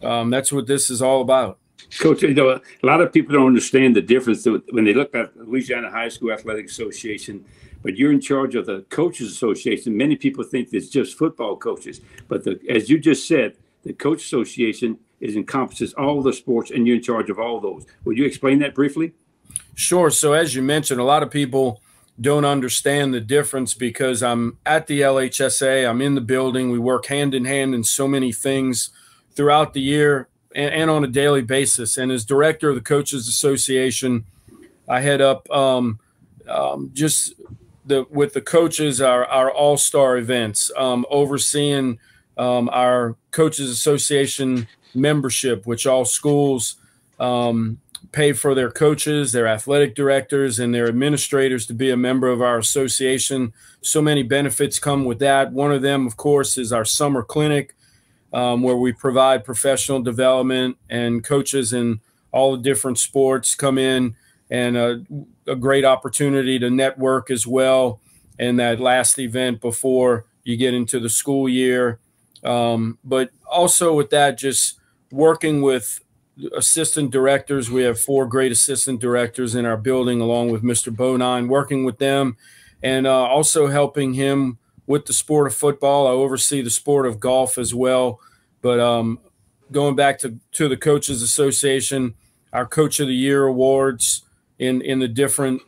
um, that's what this is all about. Coach, you know, a lot of people don't understand the difference when they look at Louisiana High School Athletic Association but you're in charge of the coaches association. Many people think it's just football coaches, but the, as you just said, the coach association is encompasses all the sports, and you're in charge of all those. Would you explain that briefly? Sure. So as you mentioned, a lot of people don't understand the difference because I'm at the LHSAA, I'm in the building, we work hand in hand in so many things throughout the year and, and on a daily basis. And as director of the Coaches Association, I head up um, um, just the with the coaches our our all star events, um, overseeing um, our coaches association membership, which all schools um, pay for their coaches, their athletic directors, and their administrators to be a member of our association. So many benefits come with that. One of them, of course, is our summer clinic, um, where we provide professional development and coaches in all the different sports come in and uh, a great opportunity to network as well. And that last event before you get into the school year. Um, but also with that, just working with assistant directors. We have four great assistant directors in our building, along with Mr. Bonine, working with them and uh, also helping him with the sport of football. I oversee the sport of golf as well. But um, going back to, to the Coaches Association, our Coach of the Year awards, in in the different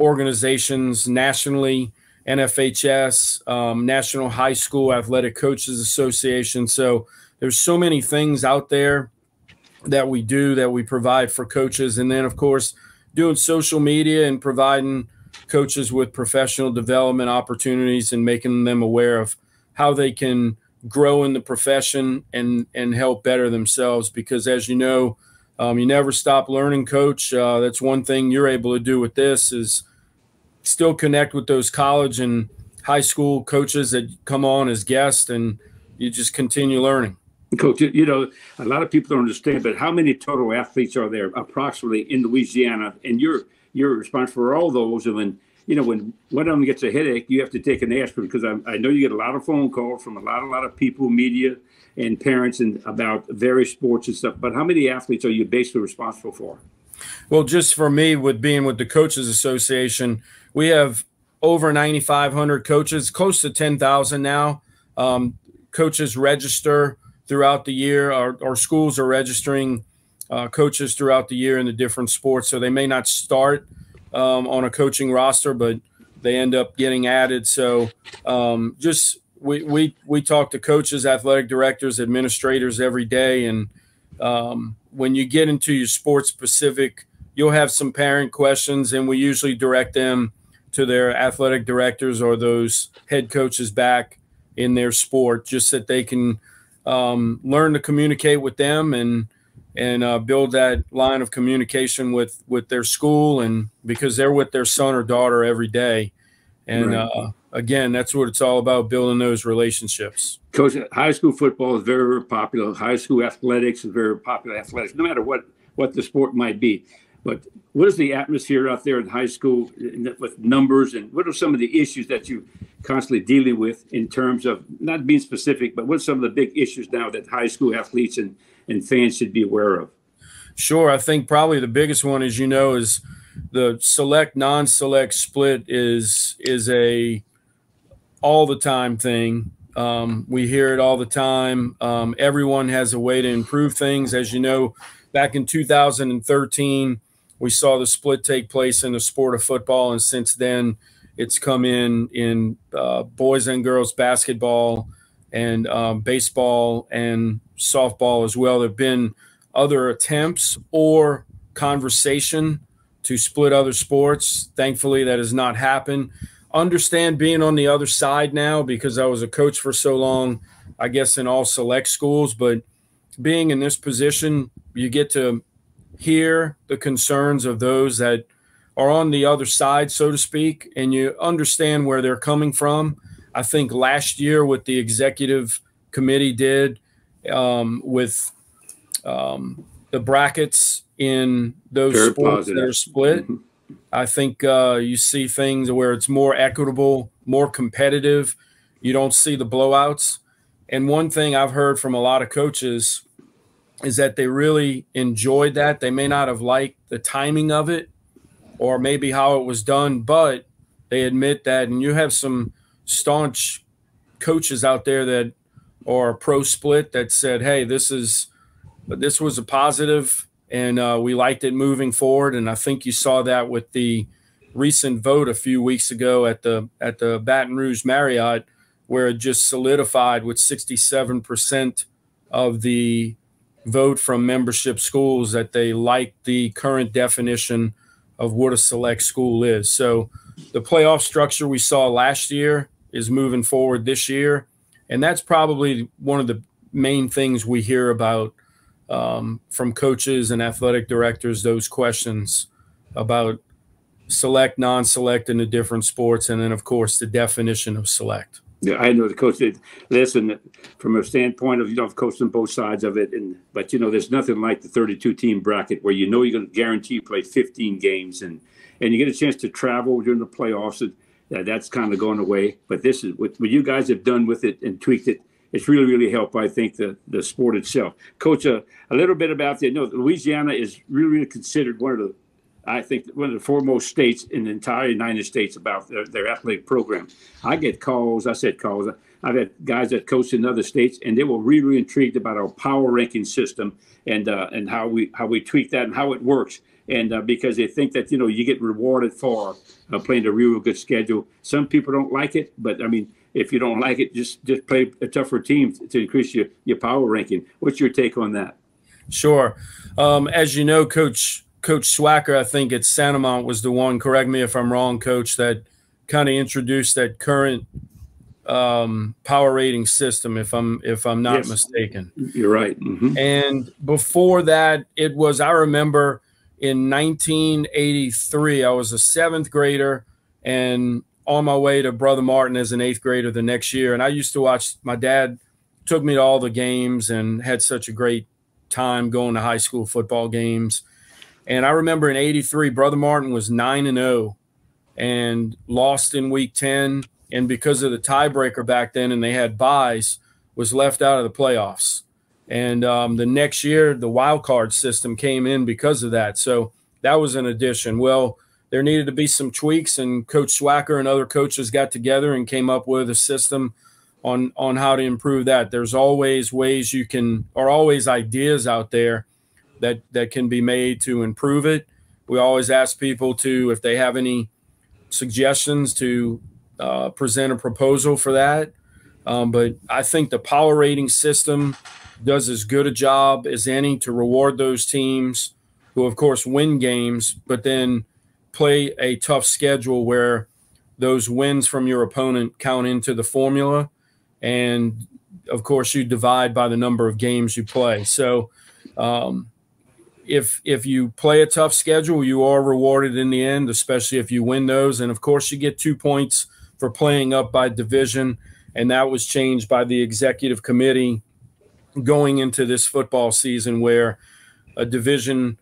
organizations nationally, NFHS, um, National High School Athletic Coaches Association. So there's so many things out there that we do that we provide for coaches, and then of course doing social media and providing coaches with professional development opportunities and making them aware of how they can grow in the profession and and help better themselves because as you know um, you never stop learning, coach. Uh, that's one thing you're able to do with this is still connect with those college and high school coaches that come on as guests, and you just continue learning. Coach, you know, a lot of people don't understand, but how many total athletes are there approximately in Louisiana? And you're you're responsible for all those. And when you know when one of them gets a headache, you have to take an aspirin because I, I know you get a lot of phone calls from a lot, a lot of people, media, and parents and about various sports and stuff. But how many athletes are you basically responsible for? Well, just for me, with being with the Coaches Association, we have over 9,500 coaches, close to 10,000 now. Um, coaches register throughout the year. Our, our schools are registering uh, coaches throughout the year in the different sports. So they may not start um, on a coaching roster, but they end up getting added. So um, just we we we talk to coaches, athletic directors, administrators every day, and um, when you get into your sports specific, you'll have some parent questions, and we usually direct them to their athletic directors or those head coaches back in their sport, just that they can um, learn to communicate with them and and uh, build that line of communication with with their school and because they're with their son or daughter every day and right. uh, again, that's what it's all about building those relationships. Coach, high school football is very, very popular. High school athletics is very popular athletics, no matter what, what the sport might be. But what is the atmosphere out there in high school with numbers, and what are some of the issues that you constantly dealing with in terms of not being specific, but what are some of the big issues now that high school athletes and, and fans should be aware of? Sure, I think probably the biggest one, as you know, is the select non-select split is is a all the time thing. Um, we hear it all the time. Um, everyone has a way to improve things. As you know, back in 2013, we saw the split take place in the sport of football, and since then, it's come in in uh, boys and girls basketball, and um, baseball and softball as well. There have been other attempts or conversation to split other sports. Thankfully, that has not happened. Understand being on the other side now because I was a coach for so long, I guess, in all select schools. But being in this position, you get to hear the concerns of those that are on the other side, so to speak, and you understand where they're coming from. I think last year, what the executive committee did um, with um, the brackets in those Very sports positive. that are split, mm-hmm. I think uh, you see things where it's more equitable, more competitive. You don't see the blowouts. And one thing I've heard from a lot of coaches is that they really enjoyed that. They may not have liked the timing of it or maybe how it was done, but they admit that. And you have some staunch coaches out there that are pro split that said, "Hey, this is this was a positive, and uh, we liked it moving forward." And I think you saw that with the recent vote a few weeks ago at the at the Baton Rouge Marriott, where it just solidified with sixty seven percent of the vote from membership schools that they like the current definition of what a select school is. So the playoff structure we saw last year is moving forward this year. And that's probably one of the main things we hear about um, from coaches and athletic directors those questions about select, non select in the different sports. And then, of course, the definition of select. Yeah, I know the coach did listen from a standpoint of you know I've coached on both sides of it, and but you know there's nothing like the 32 team bracket where you know you're going to guarantee you play 15 games and and you get a chance to travel during the playoffs. And, that's kind of going away. But this is what, what you guys have done with it and tweaked it. It's really really helped. I think the the sport itself. Coach, uh, a little bit about the no Louisiana is really really considered one of the I think one of the foremost states in the entire United States about their, their athletic program. I get calls. I said calls. I've had guys that coach in other states, and they were really, really intrigued about our power ranking system and uh, and how we how we tweak that and how it works. And uh, because they think that you know you get rewarded for uh, playing a real good schedule. Some people don't like it, but I mean, if you don't like it, just just play a tougher team to increase your your power ranking. What's your take on that? Sure. Um, as you know, Coach Coach Swacker, I think at St. Amant was the one. Correct me if I'm wrong, Coach. That kind of introduced that current um, power rating system. If I'm if I'm not yes. mistaken, you're right. Mm-hmm. And before that, it was I remember in 1983. I was a seventh grader and on my way to Brother Martin as an eighth grader the next year. And I used to watch. My dad took me to all the games and had such a great time going to high school football games and I remember in 83, Brother Martin was 9 and 0 and lost in week 10. And because of the tiebreaker back then, and they had buys, was left out of the playoffs. And um, the next year, the wild card system came in because of that. So that was an addition. Well, there needed to be some tweaks, and Coach Swacker and other coaches got together and came up with a system on on how to improve that. There's always ways you can, or always ideas out there that that can be made to improve it. We always ask people to, if they have any suggestions, to uh, present a proposal for that. Um, but I think the power rating system does as good a job as any to reward those teams who, of course, win games, but then play a tough schedule where those wins from your opponent count into the formula. And of course, you divide by the number of games you play. So, um, if if you play a tough schedule, you are rewarded in the end, especially if you win those. And of course, you get two points for playing up by division, and that was changed by the executive committee going into this football season, where a division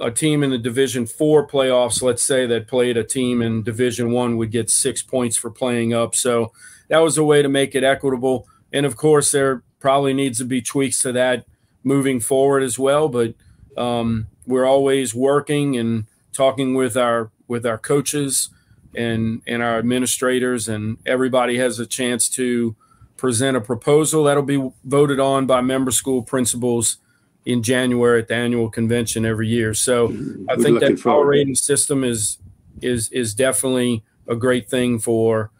a team in the division four playoffs let's say that played a team in division one would get six points for playing up. So that was a way to make it equitable. And of course there probably needs to be tweaks to that moving forward as well. But um, we're always working and talking with our with our coaches and and our administrators, and everybody has a chance to present a proposal that'll be voted on by member school principals in January at the annual convention every year. So mm-hmm. I think that power rating system is is is definitely a great thing for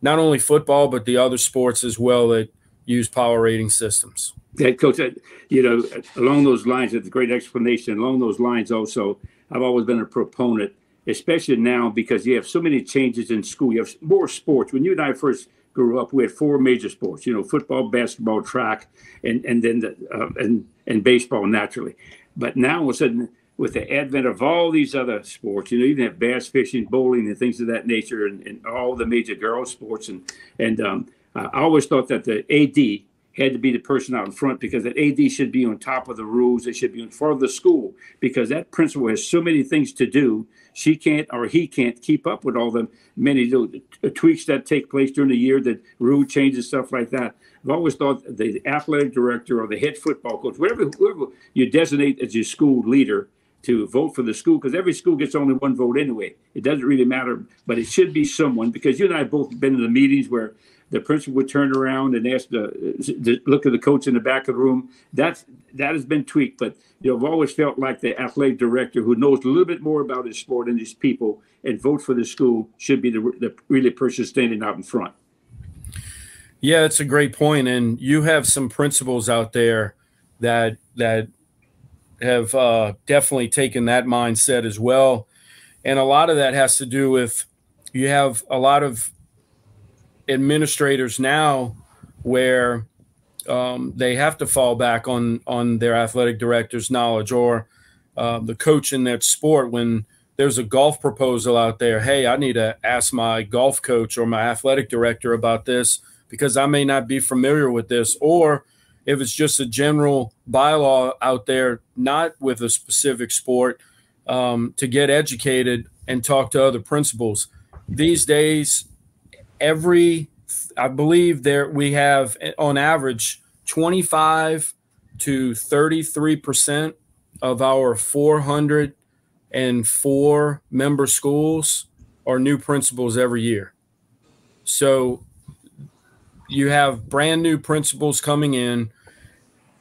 not only football but the other sports as well that use power rating systems. Yeah, coach, you know, along those lines, it's a great explanation. Along those lines, also, I've always been a proponent, especially now because you have so many changes in school. You have more sports. When you and I first grew up, we had four major sports. You know, football, basketball, track, and and then the, uh, and and baseball naturally. But now, all of a sudden, with the advent of all these other sports, you know, even have bass fishing, bowling, and things of that nature, and, and all the major girls' sports, and and um, I always thought that the AD had to be the person out in front because that AD should be on top of the rules. They should be in front of the school because that principal has so many things to do. She can't or he can't keep up with all the many little tweaks that take place during the year, the rule changes, stuff like that. I've always thought the athletic director or the head football coach, whatever, whoever you designate as your school leader, to vote for the school because every school gets only one vote anyway. It doesn't really matter, but it should be someone because you and I have both been in the meetings where the principal would turn around and ask the, the look at the coach in the back of the room. That's that has been tweaked, but you know, I've always felt like the athletic director who knows a little bit more about his sport and his people and vote for the school should be the, the really person standing out in front. Yeah, it's a great point, and you have some principals out there that that have uh, definitely taken that mindset as well, and a lot of that has to do with you have a lot of administrators now where um, they have to fall back on on their athletic director's knowledge or uh, the coach in that sport when there's a golf proposal out there hey i need to ask my golf coach or my athletic director about this because i may not be familiar with this. Or if it's just a general bylaw out there not with a specific sport um, to get educated and talk to other principals. These days every I believe there we have on average 25 to 33 percent of our 404 member schools are new principals every year. So you have brand new principals coming in.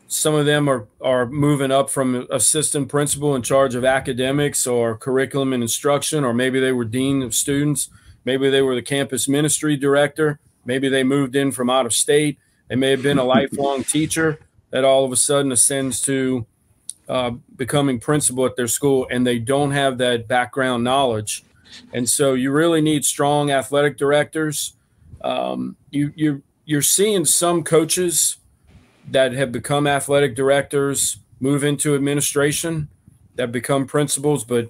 Some of them are, are moving up from assistant principal in charge of academics or curriculum and instruction, or maybe they were dean of students Maybe they were the campus ministry director. Maybe they moved in from out of state. They may have been a lifelong teacher that all of a sudden ascends to uh, becoming principal at their school, and they don't have that background knowledge. And so you really need strong athletic directors. Um, you you you're seeing some coaches that have become athletic directors move into administration that become principals, but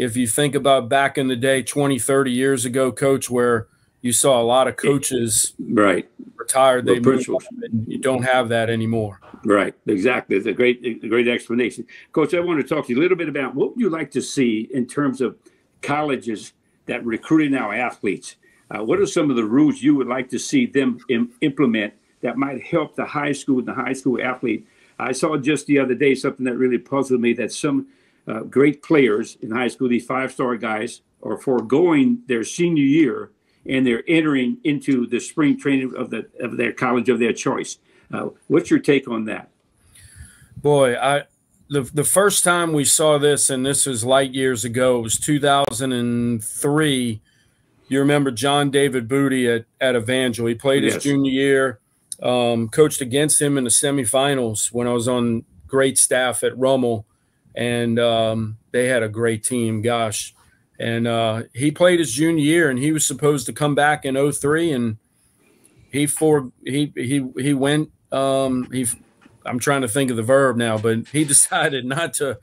if you think about back in the day 20 30 years ago coach where you saw a lot of coaches right. retired they you don't have that anymore. Right exactly. It's a great a great explanation. Coach i want to talk to you a little bit about what would you like to see in terms of colleges that recruiting our athletes? Uh, what are some of the rules you would like to see them Im- implement that might help the high school and the high school athlete? I saw just the other day something that really puzzled me that some uh, great players in high school, these five star guys, are foregoing their senior year and they're entering into the spring training of the of their college of their choice. Uh, what's your take on that? Boy, I the the first time we saw this, and this was light years ago, it was 2003. You remember John David Booty at, at Evangel. He played his yes. junior year, um, coached against him in the semifinals when I was on great staff at Rummel and um, they had a great team. Gosh, and uh, he played his junior year, and he was supposed to come back in 03, and he for he he he went. Um, he I'm trying to think of the verb now, but he decided not to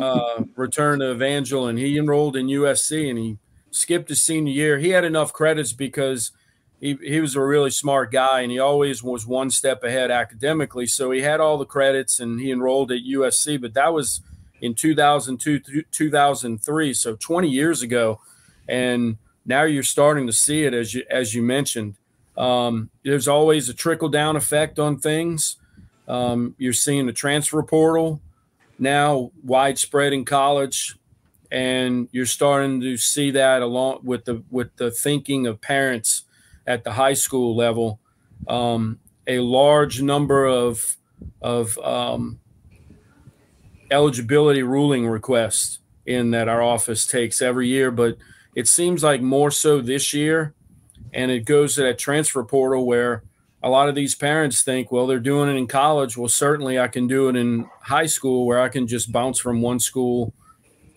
uh, return to Evangel, and he enrolled in USC, and he skipped his senior year. He had enough credits because he, he was a really smart guy and he always was one step ahead academically. So he had all the credits and he enrolled at USC, but that was – in 2002 2003 so 20 years ago and now you're starting to see it as you as you mentioned. Um, there's always a trickle down effect on things. Um, you're seeing the transfer portal now widespread in college and you're starting to see that along with the with the thinking of parents at the high school level. Um, a large number of of um, eligibility ruling requests in that our office takes every year, but it seems like more so this year. And it goes to that transfer portal where a lot of these parents think, well, they're doing it in college. Well, certainly I can do it in high school where I can just bounce from one school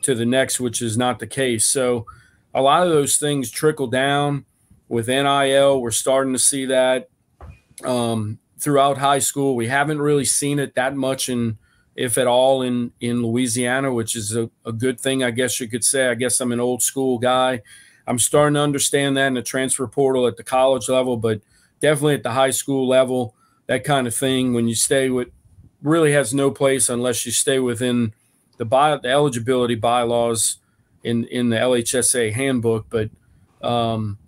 to the next, which is not the case. So a lot of those things trickle down with NIL. We're starting to see that um, throughout high school. We haven't really seen it that much in, if at all, in in Louisiana, which is a, a good thing, I guess you could say. I guess I'm an old school guy. I'm starting to understand that in the transfer portal at the college level, but definitely at the high school level, that kind of thing. When you stay with, really has no place unless you stay within the by the eligibility bylaws in in the LHSAA handbook. But um,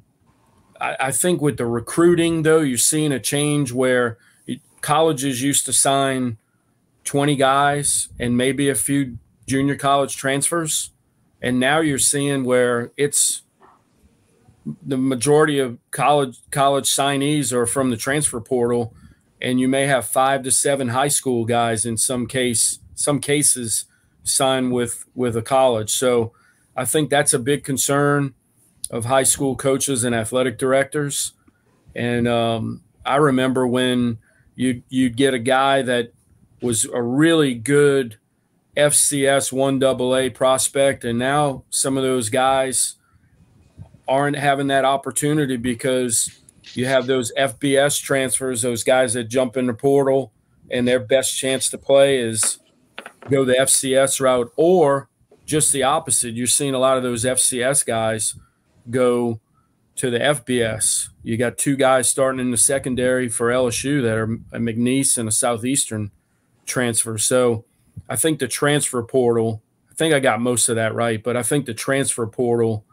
I, I think with the recruiting, though, you're seeing a change where colleges used to sign 20 guys and maybe a few junior college transfers. And now you're seeing where it's the majority of college college signees are from the transfer portal, and you may have five to seven high school guys in some case some cases sign with with a college. So I think that's a big concern of high school coaches and athletic directors. And um, I remember when you you'd get a guy that was a really good FCS one AA prospect, and now some of those guys aren't having that opportunity because you have those FBS transfers, those guys that jump in the portal, and their best chance to play is go the FCS route, or just the opposite. You're seeing a lot of those FCS guys go to the FBS. You got two guys starting in the secondary for LSU that are a McNeese and a Southeastern transfer. So I think the transfer portal, I think I got most of that right, but I think the transfer portal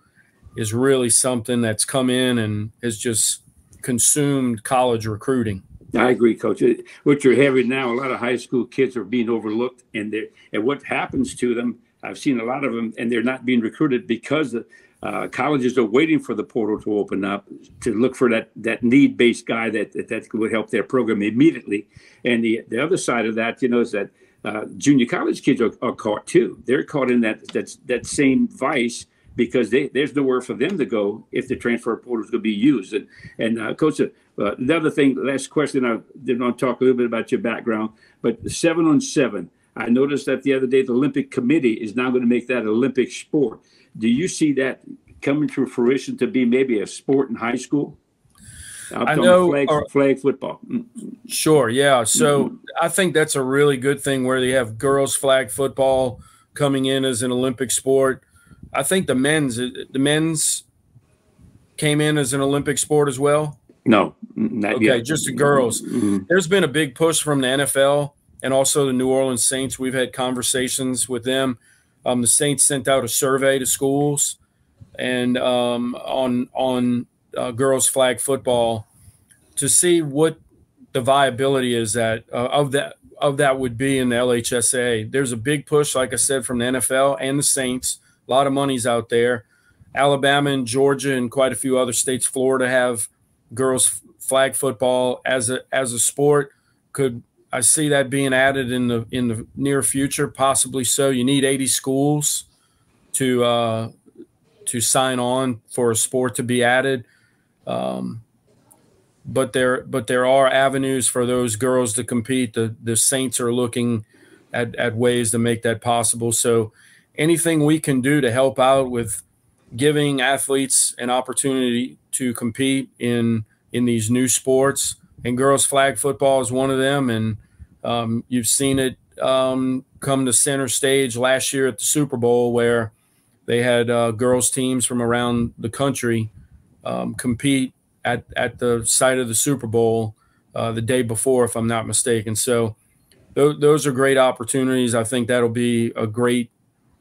is really something that's come in and has just consumed college recruiting. I agree, Coach. What you're having now, a lot of high school kids are being overlooked, and and what happens to them? I've seen a lot of them, and they're not being recruited because uh, colleges are waiting for the portal to open up to look for that that need based guy that, that, that would help their program immediately. And the the other side of that, you know, is that uh, junior college kids are, are, caught too. They're caught in that that that same vice because they, there's nowhere for them to go if the transfer portal is going to be used. And and uh, coach, uh, the other thing, last question, I did want to talk a little bit about your background, but seven on seven. I noticed that the other day the Olympic Committee is now going to make that Olympic sport. Do you see that coming to fruition to be maybe a sport in high school? I know flag, or, flag football. Mm-hmm. Sure, yeah. So mm-hmm. I think that's a really good thing where they have girls flag football coming in as an Olympic sport. I think the men's the men's came in as an Olympic sport as well. No, okay, yet. just the girls. Mm-hmm. There's been a big push from the NFL and also the New Orleans Saints. We've had conversations with them. Um, the Saints sent out a survey to schools and um, on on uh, girls flag football to see what the viability is that uh, of that of that would be in the LHSAA. There's a big push, like I said, from the NFL and the Saints. A lot of money's out there. Alabama and Georgia and quite a few other states, Florida have girls flag football as a as a sport. Could I see that being added in the in the near future? Possibly so. You need 80 schools to uh, to sign on for a sport to be added. Um, but there but there are avenues for those girls to compete. The the Saints are looking at, at ways to make that possible. So anything we can do to help out with giving athletes an opportunity to compete in in these new sports and girls flag football is one of them. And um, you've seen it um, come to center stage last year at the super bowl where they had uh, girls teams from around the country um, compete at, at the site of the super bowl uh, the day before if i'm not mistaken. So th- those are great opportunities. I think that'll be a great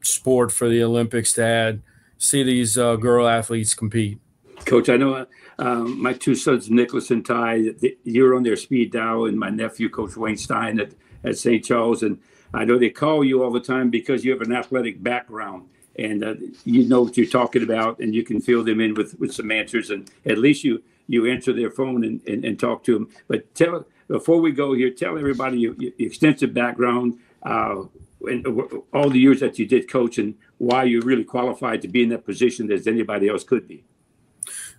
sport for the olympics to add see these uh, girl athletes compete. Coach i know um, my two sons, Nicholas and Ty, you're on their speed dial, and my nephew, Coach Wayne Stein at, at St. Charles. And I know they call you all the time because you have an athletic background and uh, you know what you're talking about, and you can fill them in with, with some answers. And at least you you answer their phone and, and, and talk to them. But tell before we go here, tell everybody your, your extensive background. Uh, and all the years that you did coach and why you're really qualified to be in that position as anybody else could be.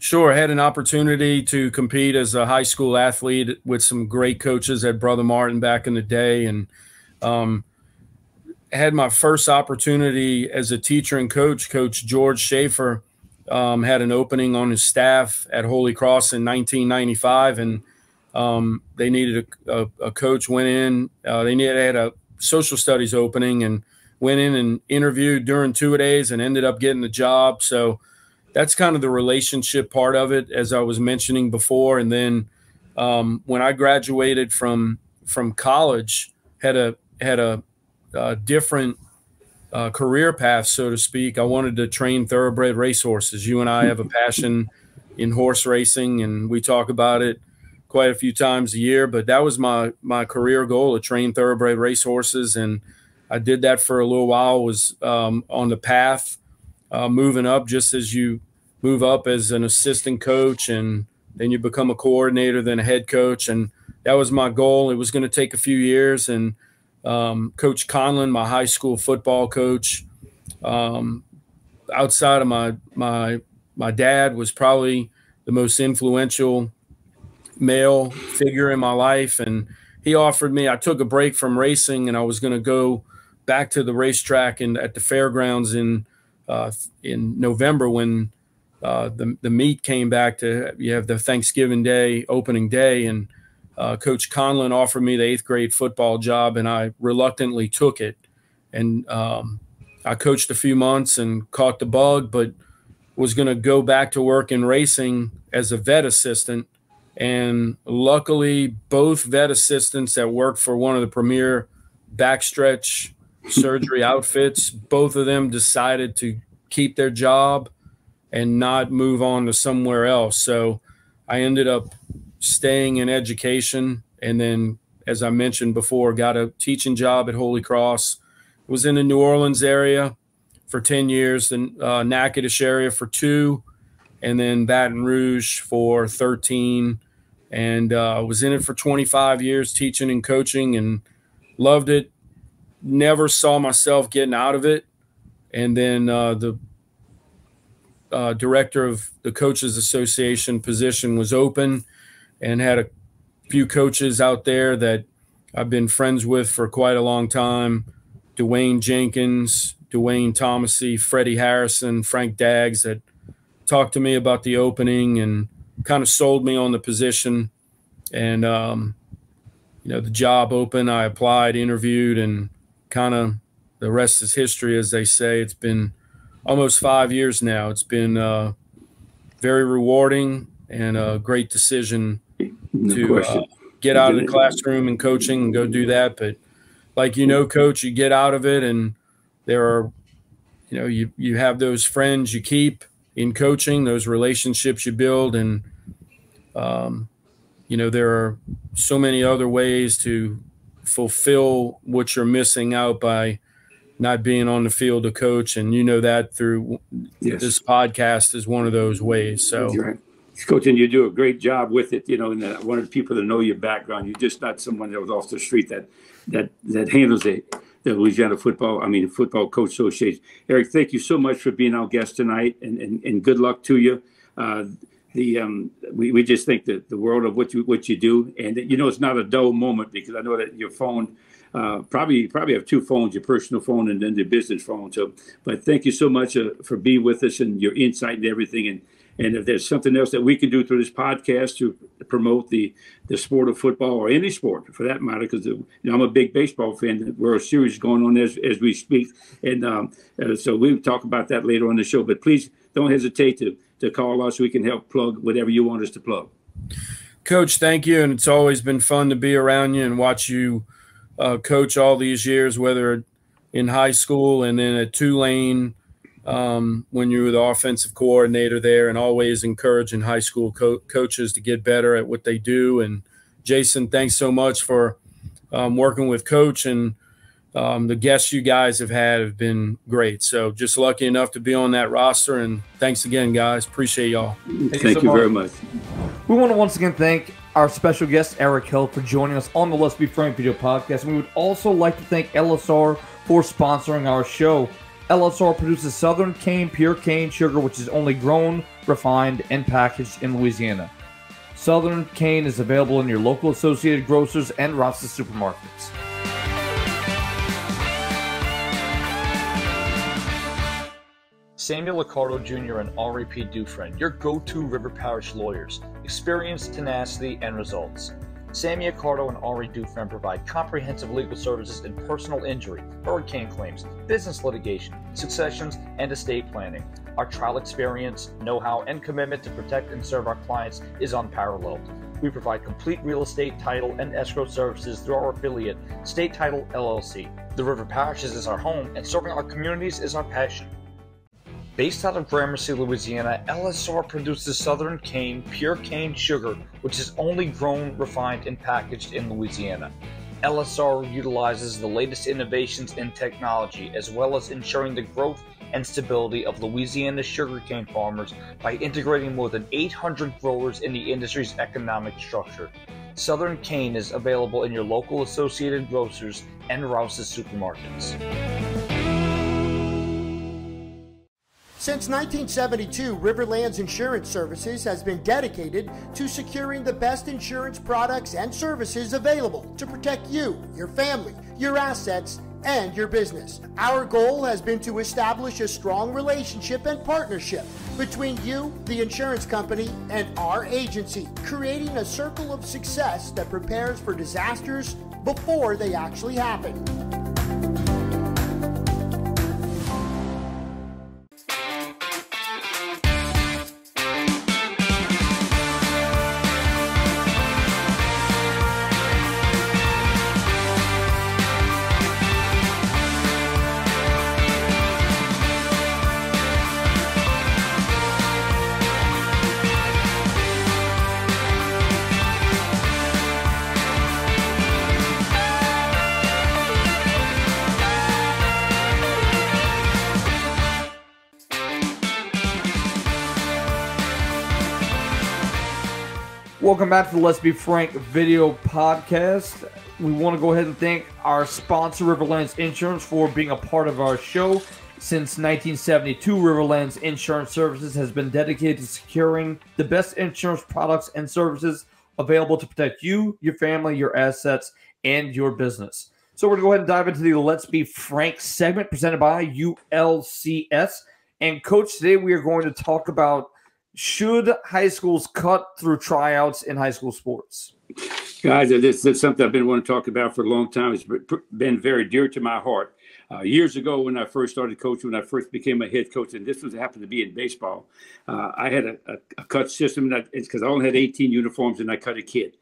Sure, I had an opportunity to compete as a high school athlete with some great coaches at Brother Martin back in the day, and um, had my first opportunity as a teacher and coach. Coach George Schaefer um, had an opening on his staff at Holy Cross in 1995, and um, they needed a, a, a, coach. Went in, uh, they needed had a social studies opening, and went in and interviewed during two days, and ended up getting the job. So that's kind of the relationship part of it, as I was mentioning before. And then um, when I graduated from from college, had a had a, a different uh, career path, so to speak. I wanted to train thoroughbred racehorses. You and I have a passion in horse racing, and we talk about it quite a few times a year. But that was my my career goal to train thoroughbred racehorses, and I did that for a little while. Was um, on the path, uh, moving up, just as you move up as an assistant coach, and then you become a coordinator, then a head coach, and that was my goal. It was going to take a few years, and um, coach Conlon, my high school football coach. Um, outside of my my my dad was probably the most influential male figure in my life, and he offered me. I took a break from racing, and I was going to go back to the racetrack and at the fairgrounds in uh, in November when uh, the the meet came back to you have the Thanksgiving Day opening day and uh, Coach Conlon offered me the eighth grade football job, and I reluctantly took it. And um, I coached a few months and caught the bug, but was going to go back to work in racing as a vet assistant. And luckily, both vet assistants that worked for one of the premier backstretch surgery outfits, both of them decided to keep their job and not move on to somewhere else. So I ended up staying in education, and then, as I mentioned before, got a teaching job at Holy Cross. Was in the New Orleans area for ten years, the uh, Natchitoches area for two, and then Baton Rouge for thirteen, and uh, was in it for twenty five years, teaching and coaching, and loved it. Never saw myself getting out of it, and then uh, the uh, director of the coaches association position was open and had a few coaches out there that I've been friends with for quite a long time. Dwayne Jenkins, Dwayne Thomasy, Freddie Harrison, Frank Daggs that talked to me about the opening and kind of sold me on the position. And, um, you know, the job open, I applied, interviewed, and kind of the rest is history, as they say. It's been almost five years now. It's been uh, very rewarding and a great decision no to uh, get out of the classroom and coaching and go do that. But like you know, coach, you get out of it, and there are, you know, you you have those friends you keep in coaching, those relationships you build, and um, you know there are so many other ways to fulfill what you're missing out by not being on the field to coach and you know that through yes. this podcast is one of those ways so right coach, and you do a great job with it. You know, and I wanted people to know your background. You're just not someone that was off the street that that that handles it the Louisiana Football, I mean, Football Coach Association. Eric, thank you so much for being our guest tonight, and and, and good luck to you. Uh, the um, we, we just think that the world of what you what you do, and you know, it's not a dull moment because I know that your phone. Uh, probably probably have two phones, your personal phone and then the business phone. So, but thank you so much uh, for being with us and your insight and everything. And and if there's something else that we can do through this podcast to promote the, the sport of football or any sport for that matter, because you know, I'm a big baseball fan. The World Series going on as, as we speak. And um, uh, so we'll talk about that later on the show. But please don't hesitate to, to call us. We can help plug whatever you want us to plug. Coach, thank you. And it's always been fun to be around you and watch you uh, coach all these years, whether in high school and then at Tulane um, when you were the offensive coordinator there and always encouraging high school co- coaches to get better at what they do. And Jason, thanks so much for um, working with coach and um, the guests you guys have had have been great. So just lucky enough to be on that roster. And thanks again, guys. Appreciate y'all. Thank, thank you, so you very much. We want to once again thank our special guest, Eric Held, for joining us on the Let's Be Frank video podcast. And we would also like to thank LSR for sponsoring our show. LSR produces Southern Cane Pure Cane Sugar, which is only grown, refined, and packaged in Louisiana. Southern Cane is available in your local Associated Grocers and Rouse's supermarkets. Samuel Accardo Jr. and Henri P. Dufresne, your go-to River Parish lawyers, experience, tenacity, and results. Sammy Accardo and Henri Dufresne provide comprehensive legal services in personal injury, hurricane claims, business litigation, successions, and estate planning. Our trial experience, know how, and commitment to protect and serve our clients is unparalleled. We provide complete real estate, title, and escrow services through our affiliate, State Title LLC. The River Parishes is our home, and serving our communities is our passion. Based out of Gramercy, Louisiana, LSR produces Southern Cane Pure Cane Sugar, which is only grown, refined, and packaged in Louisiana. LSR utilizes the latest innovations in technology as well as ensuring the growth and stability of Louisiana sugarcane farmers by integrating more than 800 growers in the industry's economic structure. Southern Cane is available in your local Associated Grocers and Rouse's supermarkets. Since 1972, Riverlands Insurance Services has been dedicated to securing the best insurance products and services available to protect you, your family, your assets, and your business. Our goal has been to establish a strong relationship and partnership between you, the insurance company, and our agency, creating a circle of success that prepares for disasters before they actually happen. Welcome back to the Let's Be Frank video podcast. We want to go ahead and thank our sponsor, Riverlands Insurance, for being a part of our show. Since 1972, Riverlands Insurance Services has been dedicated to securing the best insurance products and services available to protect you, your family, your assets, and your business. So we're going to go ahead and dive into the Let's Be Frank segment presented by ULCS. And coach, today we are going to talk about should high schools cut through tryouts in high school sports? Guys, this is something I've been wanting to talk about for a long time. It's been very dear to my heart. Uh, years ago, when I first started coaching, when I first became a head coach, and this was happened to be in baseball, uh, I had a, a, a, cut system. That it's because I only had 18 uniforms, and I cut a kid.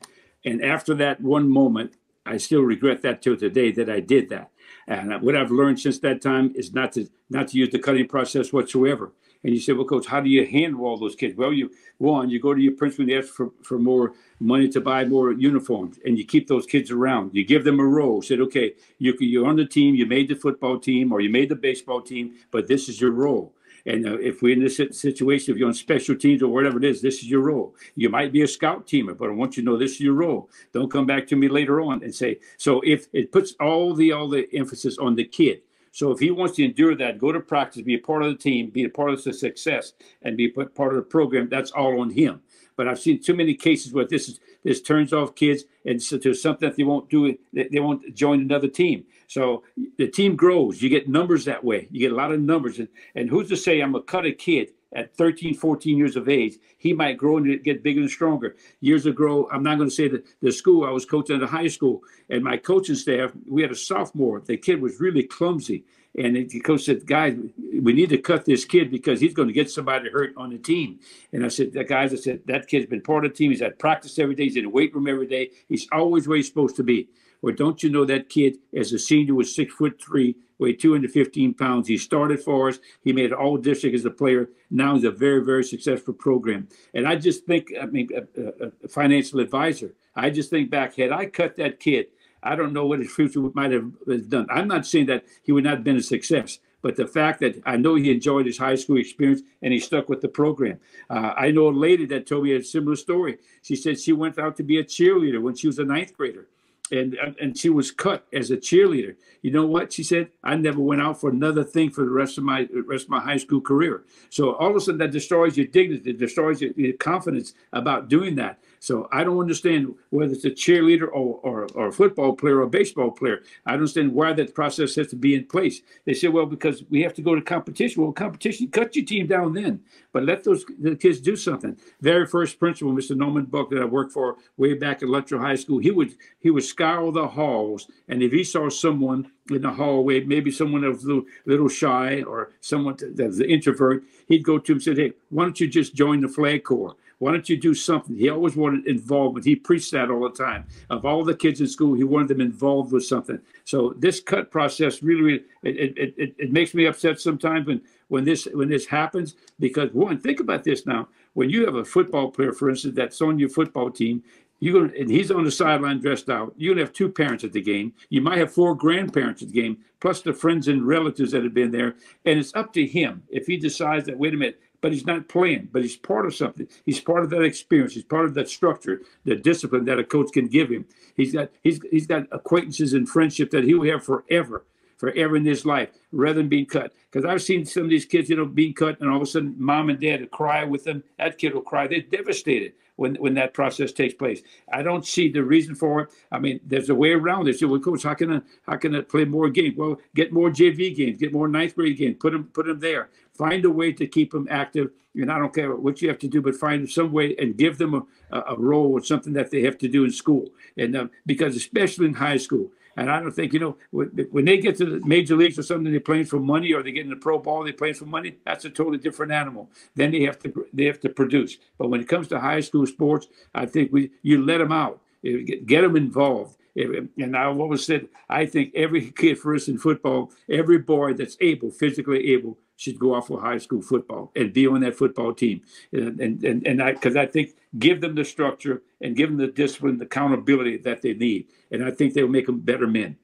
And after that one moment, I still regret that till today that I did that. And what I've learned since that time is not to not to use the cutting process whatsoever. And you say, well, coach, how do you handle all those kids? Well, you one, you go to your principal and ask for, for more money to buy more uniforms, and you keep those kids around. You give them a role. Said, okay, you, you're on the team, you made the football team or you made the baseball team, but this is your role. And uh, if we're in this situation, if you're on special teams or whatever it is, this is your role. You might be a scout teamer, but I want you to know this is your role. Don't come back to me later on and say. So if it puts all the all the emphasis on the kid, so if he wants to endure that, go to practice, be a part of the team, be a part of the success, and be part of the program, that's all on him. But I've seen too many cases where this is this turns off kids and so to something that they won't do they won't join another team. So the team grows. You get numbers that way. You get a lot of numbers. And, and who's to say I'm gonna cut a kid at 13, 14 years of age, he might grow and get bigger and stronger. Years ago, I'm not going to say that the school I was coaching at a high school, and my coaching staff, we had a sophomore. The kid was really clumsy. And the coach said, guys, we need to cut this kid because he's going to get somebody hurt on the team. And I said, guys, I said, that kid's been part of the team. He's at practice every day. He's in the weight room every day. He's always where he's supposed to be. Well, don't you know that kid, as a senior, was six foot three, weighed 215 pounds. He started for us. He made all district as a player. Now he's a very, very successful program. And I just think, I mean, a, a financial advisor. I just think back, had I cut that kid, I don't know what his future might have done. I'm not saying that he would not have been a success, but the fact that I know he enjoyed his high school experience and he stuck with the program. Uh, I know a lady that told me a similar story. She said she went out to be a cheerleader when she was a ninth grader and and she was cut as a cheerleader. You know what she said? I never went out for another thing for the rest of my rest of my high school career. So all of a sudden that destroys your dignity, destroys your, your confidence about doing that. So I don't understand whether it's a cheerleader or, or, or, a football player or a baseball player. I don't understand why that process has to be in place. They say, well, because we have to go to competition. Well, competition, cut your team down then, but let those the kids do something. Very first principal, Mr. Norman Buck, that I worked for way back at Lutcher High School, he would he would scour the halls, and if he saw someone in the hallway, maybe someone was a little, little shy or someone that's an introvert, he'd go to him and say, hey, why don't you just join the flag corps? Why don't you do something? He always wanted involvement. He preached that all the time. Of all the kids in school, he wanted them involved with something. So this cut process really, it, it, it, it makes me upset sometimes when, when this when this happens because one, think about this now. When you have a football player, for instance, that's on your football team, gonna and he's on the sideline dressed out. You're gonna have two parents at the game. You might have four grandparents at the game, plus the friends and relatives that have been there. And it's up to him if he decides that, wait a minute, but he's not playing, but he's part of something. He's part of that experience. He's part of that structure, the discipline that a coach can give him. He's got he's he's got acquaintances and friendship that he will have forever, forever in his life, rather than being cut. Because I've seen some of these kids, you know, being cut, and all of a sudden, mom and dad will cry with them. That kid will cry. They're devastated when when that process takes place. I don't see the reason for it. I mean, there's a way around. So, well, coach, how can I how can I play more games? Well, get more JV games, get more ninth grade games, put them put them there. Find a way to keep them active. And I don't care what you have to do, but find some way and give them a, a role or something that they have to do in school. And uh, because especially in high school, and I don't think, you know, when they get to the major leagues or something, they're playing for money or they get in the pro ball, they're playing for money. That's a totally different animal. Then they have to they have to produce. But when it comes to high school sports, I think we you let them out, get them involved. And I've always said, I think every kid for us in football, every boy that's able, physically able, should go off for high school football and be on that football team. And and and, I because I think give them the structure and give them the discipline, the accountability that they need, and I think they'll make them better men.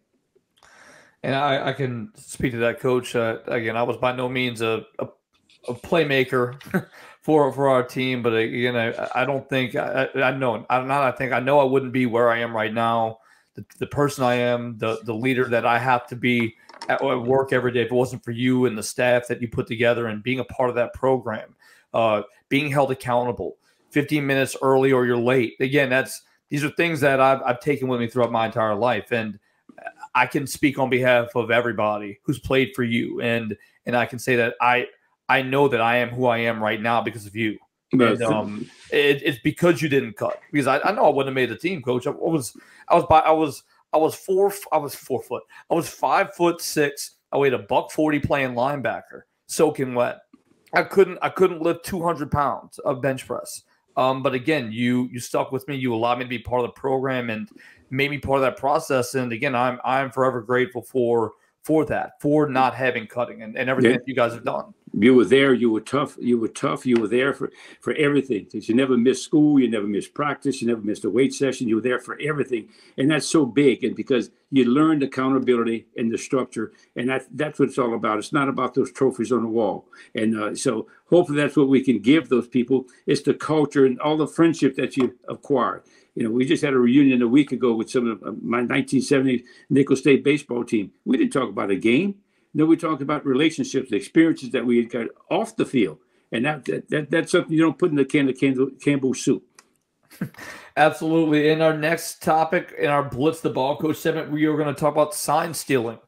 And I, I can speak to that, coach. Uh, again, I was by no means a, a, a playmaker for for our team, but again, I, I don't think I, I know. I'm not. I think I know I wouldn't be where I am right now. The, the person I am, the the leader that I have to be at work every day if it wasn't for you and the staff that you put together and being a part of that program, uh, being held accountable, 15 minutes early or you're late. Again, that's these are things that I've, I've taken with me throughout my entire life, and I can speak on behalf of everybody who's played for you, and and I can say that I I know that I am who I am right now because of you. And, um, it, it's because you didn't cut. Because I, I know I wouldn't have made the team, coach. I was I was by I was I was four. I was four foot. I was five foot six. I weighed a buck forty playing linebacker, soaking wet. I couldn't. I couldn't lift two hundred pounds of bench press. Um, but again, you you stuck with me. You allowed me to be part of the program and made me part of that process. And again, I'm I'm forever grateful for for that, for not having cutting and, and everything yeah. that you guys have done. You were there. You were tough. You were tough. You were there for for everything. You never missed school. You never missed practice. You never missed a weight session. You were there for everything, and that's so big. And because you learned accountability and the structure, and that that's what it's all about. It's not about those trophies on the wall. And uh, so hopefully that's what we can give those people. It's the culture and all the friendship that you acquired. You know, we just had a reunion a week ago with some of my 1970 Nicholls State baseball team. We didn't talk about a game. No, we talked about relationships, the experiences that we had got off the field. And that, that, that that's something you don't put in the can of Campbell, Campbell soup. Absolutely. In our next topic, in our Blitz the Ball Coach segment, we are going to talk about sign stealing.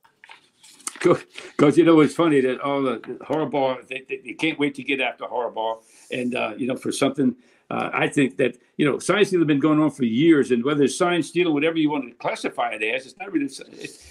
Because you know it's funny that all the Harbaugh they, they, they can't wait to get after Harbaugh, and uh, you know for something uh, I think that you know science deal has been going on for years, and whether it's sign stealing, whatever you want to classify it as, it's not really.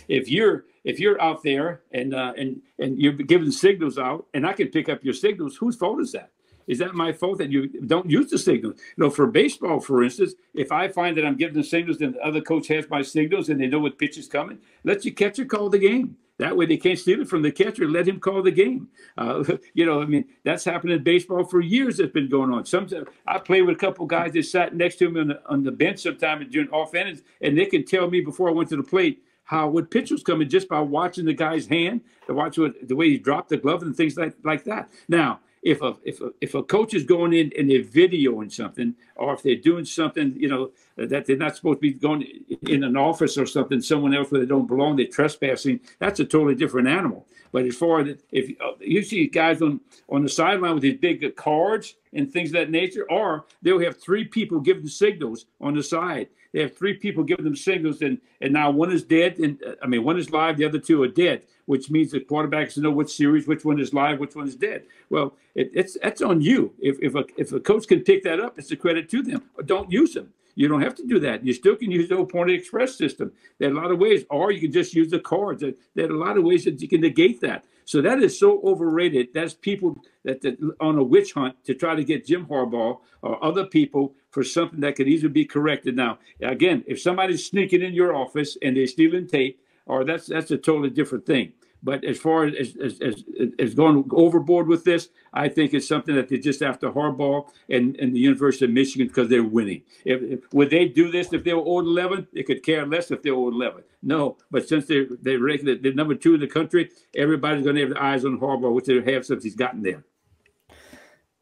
If you're if you're out there and uh, and and you're giving signals out, and I can pick up your signals, whose fault is that? Is that my fault that you don't use the signals? You know, for baseball, for instance, if I find that I'm giving the signals and the other coach has my signals and they know what pitch is coming, let your catcher call the game. That way they can't steal it from the catcher. Let him call the game. Uh, you know, I mean, that's happened in baseball for years. It's been going on. Some I played with a couple guys that sat next to me on the, on the bench sometime during off innings, and they can tell me before I went to the plate how what pitch was coming just by watching the guy's hand, to watch what, the way he dropped the glove and things like, like that. Now, if a if a, if a coach is going in and they're videoing something, or if they're doing something, you know, that they're not supposed to be going in an office or something, someone else where they don't belong, they're trespassing. That's a totally different animal. But as far as if uh, you see guys on on the sideline with these big cards and things of that nature, or they'll have three people giving signals on the side. They have three people giving them signals, and and now one is dead, and uh, I mean one is live, the other two are dead, which means the quarterbacks know which series, which one is live, which one is dead. Well, it, it's that's on you. If if a if a coach can pick that up, it's a credit to them. Don't use them. You don't have to do that. You still can use the old Pony Express system. There are a lot of ways, or you can just use the cards. There are a lot of ways that you can negate that. So that is so overrated. That's people that, that on a witch hunt to try to get Jim Harbaugh or other people for something that could easily be corrected. Now, again, if somebody's sneaking in your office and they're stealing tape, or that's that's a totally different thing. But as far as as, as, as going overboard with this, I think it's something that they just after Harbaugh and, and the University of Michigan because they're winning. If, if, would they do this if they were 0 11? They could care less if they were 11. No, but since they're they're, they're number two in the country, everybody's going to have their eyes on Harbaugh, which they have since he's gotten there.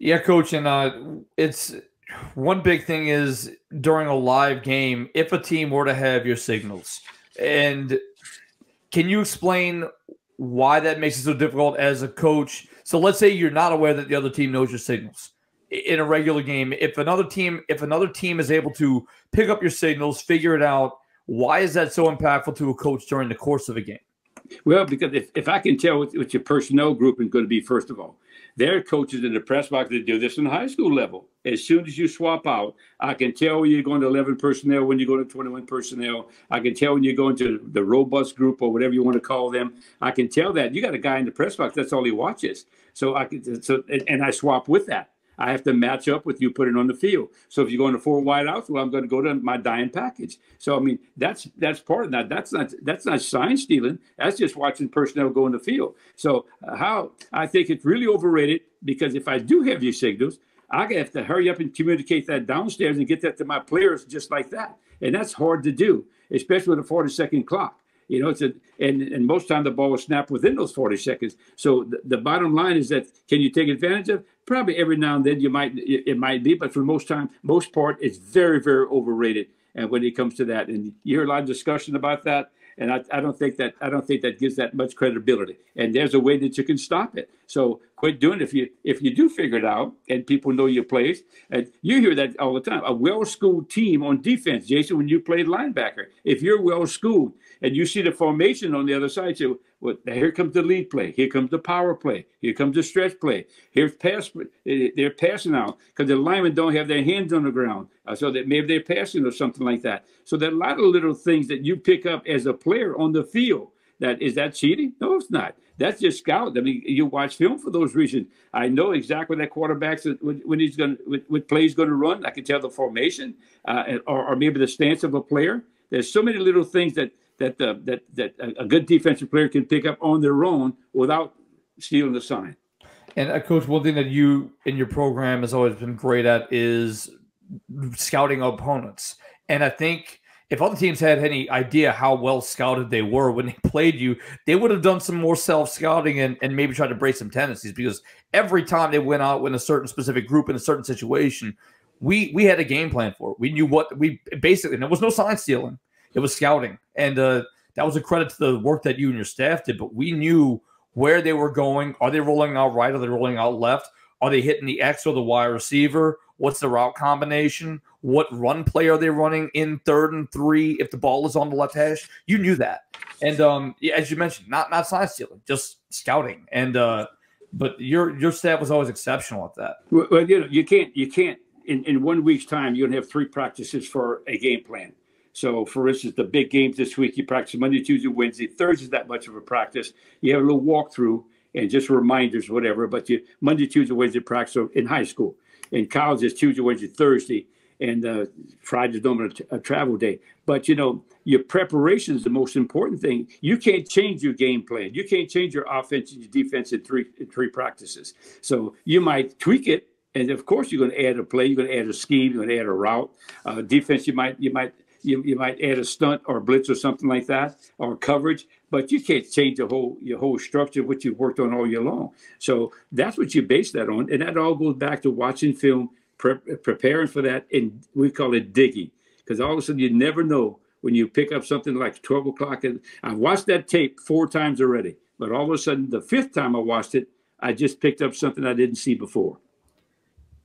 Yeah, coach, and uh, it's one big thing is during a live game, if a team were to have your signals, and can you explain why that makes it so difficult as a coach. So let's say you're not aware that the other team knows your signals in a regular game. If another team, if another team is able to pick up your signals, figure it out, why is that so impactful to a coach during the course of a game? Well, because if, if I can tell what, what your personnel group is going to be, first of all, there are coaches in the press box that do this in the high school level. As soon as you swap out, I can tell when you're going to 11 personnel, when you go to 21 personnel. I can tell when you're going to the robust group or whatever you want to call them. I can tell that. You got a guy in the press box, that's all he watches. So I can, so, and I swap with that. I have to match up with you, put it on the field. So if you're going to four wide outs, well, I'm going to go to my dime package. So I mean, that's that's part of that. That's not that's not sign stealing. That's just watching personnel go in the field. So uh, how I think it's really overrated because if I do have your signals, I have to hurry up and communicate that downstairs and get that to my players just like that, and that's hard to do, especially with a 40 second clock. You know, it's a and and most time the ball will snap within those 40 seconds. So the, the bottom line is that can you take advantage of? Probably every now and then you might it, might be, but for most time, most part, it's very very overrated. And when it comes to that, and you hear a lot of discussion about that, and I, I don't think that I don't think that gives that much credibility. And there's a way that you can stop it. So quit doing it if you if you do figure it out and people know your place. And you hear that all the time. A well-schooled team on defense, Jason, when you played linebacker, if you're well-schooled, and you see the formation on the other side. So well, here comes the lead play. Here comes the power play. Here comes the stretch play. Here's pass. Eh, they're passing out because the linemen don't have their hands on the ground, uh, so that maybe they're passing or something like that. So there are a lot of little things that you pick up as a player on the field. That is that cheating? No, it's not. That's just scout. I mean, you watch film for those reasons. I know exactly that quarterback's when he's going, what play he's going to run. I can tell the formation, uh, or, or maybe the stance of a player. There's so many little things that that the, that that a good defensive player can pick up on their own without stealing the sign. And uh, coach, one thing that you in your program has always been great at is scouting opponents. And I think if other teams had any idea how well scouted they were when they played you, they would have done some more self scouting and, and maybe tried to break some tendencies because every time they went out with a certain specific group in a certain situation, we we had a game plan for it. We knew what we basically there was no sign stealing. It was scouting, and uh, that was a credit to the work that you and your staff did. But we knew where they were going. Are they rolling out right? Are they rolling out left? Are they hitting the X or the Y receiver? What's the route combination? What run play are they running in third and three if the ball is on the left hash? You knew that, and um, as you mentioned, not not sign stealing, just scouting. And uh, but your your staff was always exceptional at that. Well, you know, you can't you can't in, in one week's time you're gonna have three practices for a game plan. So, for instance, the big games this week, you practice Monday, Tuesday, Wednesday. Thursday's that much of a practice. You have a little walkthrough and just reminders, whatever. But you Monday, Tuesday, Wednesday practice in high school. In college, it's Tuesday, Wednesday, Thursday, and uh, Friday's normally a, a travel day. But you know, your preparation is the most important thing. You can't change your game plan. You can't change your offense and your defense in three in three practices. So you might tweak it, and of course, you're going to add a play. You're going to add a scheme. You're going to add a route. Uh, defense, you might you might you, you might add a stunt or a blitz or something like that or coverage, but you can't change the whole your whole structure what you've worked on all year long. So that's what you base that on, and that all goes back to watching film, pre- preparing for that, and we call it digging because all of a sudden you never know when you pick up something like 12 o'clock. And I watched that tape four times already, but all of a sudden the fifth time I watched it, I just picked up something I didn't see before.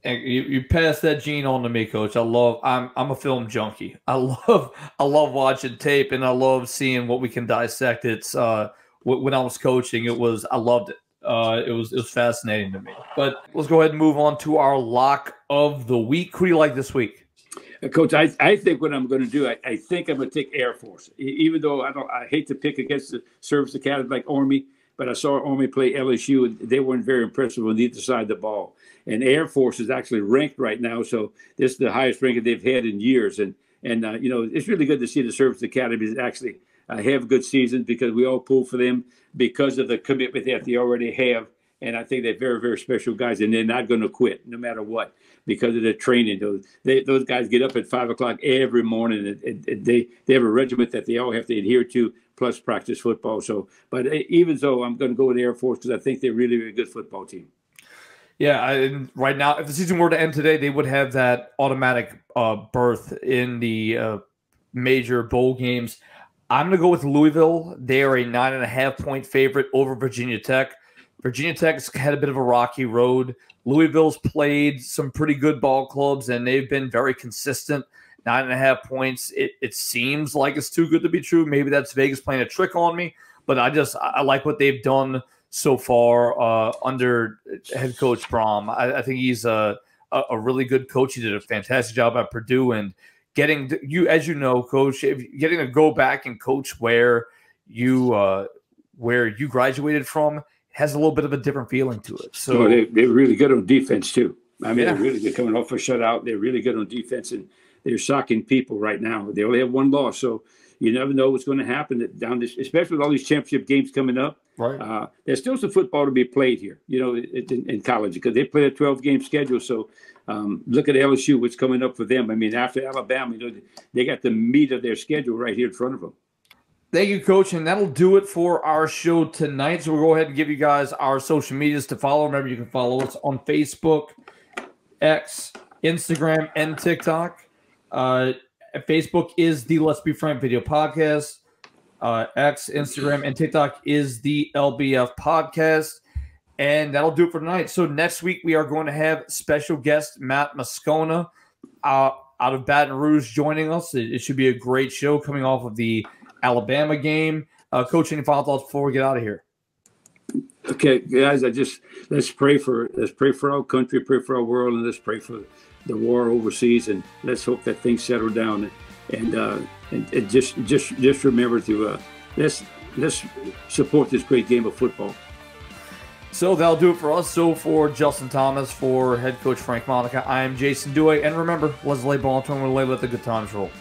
You, you pass that gene on to me, coach. I love I'm I'm a film junkie. I love I love watching tape and I love seeing what we can dissect. It's uh when I was coaching, it was I loved it. Uh, it was it was fascinating to me. But let's go ahead and move on to our lock of the week. Who do you like this week? Uh, Coach, I, I think what I'm going to do, I, I think I'm going to take Air Force. Even though I don't, I hate to pick against the service academy like Army, but I saw Army play LSU, and they weren't very impressive on either side of the ball. And Air Force is actually ranked right now, so this is the highest ranking they've had in years. And and uh, you know, it's really good to see the service academies actually uh, have good seasons because we all pull for them because of the commitment that they already have. And I think they're very, very special guys, and they're not going to quit no matter what because of their training. Those they, those guys get up at five o'clock every morning, and, and, and, they they have a regiment that they all have to adhere to, plus practice football. So, but uh, even so, I'm going to go with the Air Force because I think they're really a good football team. Yeah, I, right now, if the season were to end today, they would have that automatic uh, berth in the uh, major bowl games. I'm going to go with Louisville. They are a nine and a half point favorite over Virginia Tech. Virginia Tech's had a bit of a rocky road. Louisville's played some pretty good ball clubs, and they've been very consistent. Nine and a half points. It, it seems like it's too good to be true. Maybe that's Vegas playing a trick on me, but I just I like what they've done so far uh, under head coach Brohm. I, I think he's a, a really good coach. He did a fantastic job at Purdue, and getting you, as you know, coach, getting to go back and coach where you uh, where you graduated from has a little bit of a different feeling to it. So oh, they, they're really good on defense too. I mean, yeah. they're really good coming off a shutout. They're really good on defense, and they're shocking people right now. They only have one loss, so you never know what's going to happen down this, especially with all these championship games coming up. Right. Uh, there's still some football to be played here, you know, in, in college because they play a 12 game schedule. So um, look at LSU, what's coming up for them. I mean, after Alabama, you know, they got the meat of their schedule right here in front of them. Thank you, Coach. And that'll do it for our show tonight. So we'll go ahead and give you guys our social medias to follow. Remember, you can follow us on Facebook, X, Instagram, and TikTok. Uh, Facebook is the Let's Be Frank Video Podcast. Uh, X, Instagram, and TikTok is the LBF Podcast. And that'll do it for tonight. So next week we are going to have special guest Matt Moscona uh, out of Baton Rouge joining us. It, it, should be a great show coming off of the Alabama game. Uh, Coach, any final thoughts before we get out of here? Okay, guys, I just let's pray for let's pray for our country, pray for our world, and let's pray for the war overseas, and let's hope that things settle down. And uh, and, and just just just remember to uh, let's let's support this great game of football. So that'll do it for us. So for Justin Thomas, for head coach Frank Monica, I am Jason Duhe, and remember, let's lay ball to lay let the good times roll.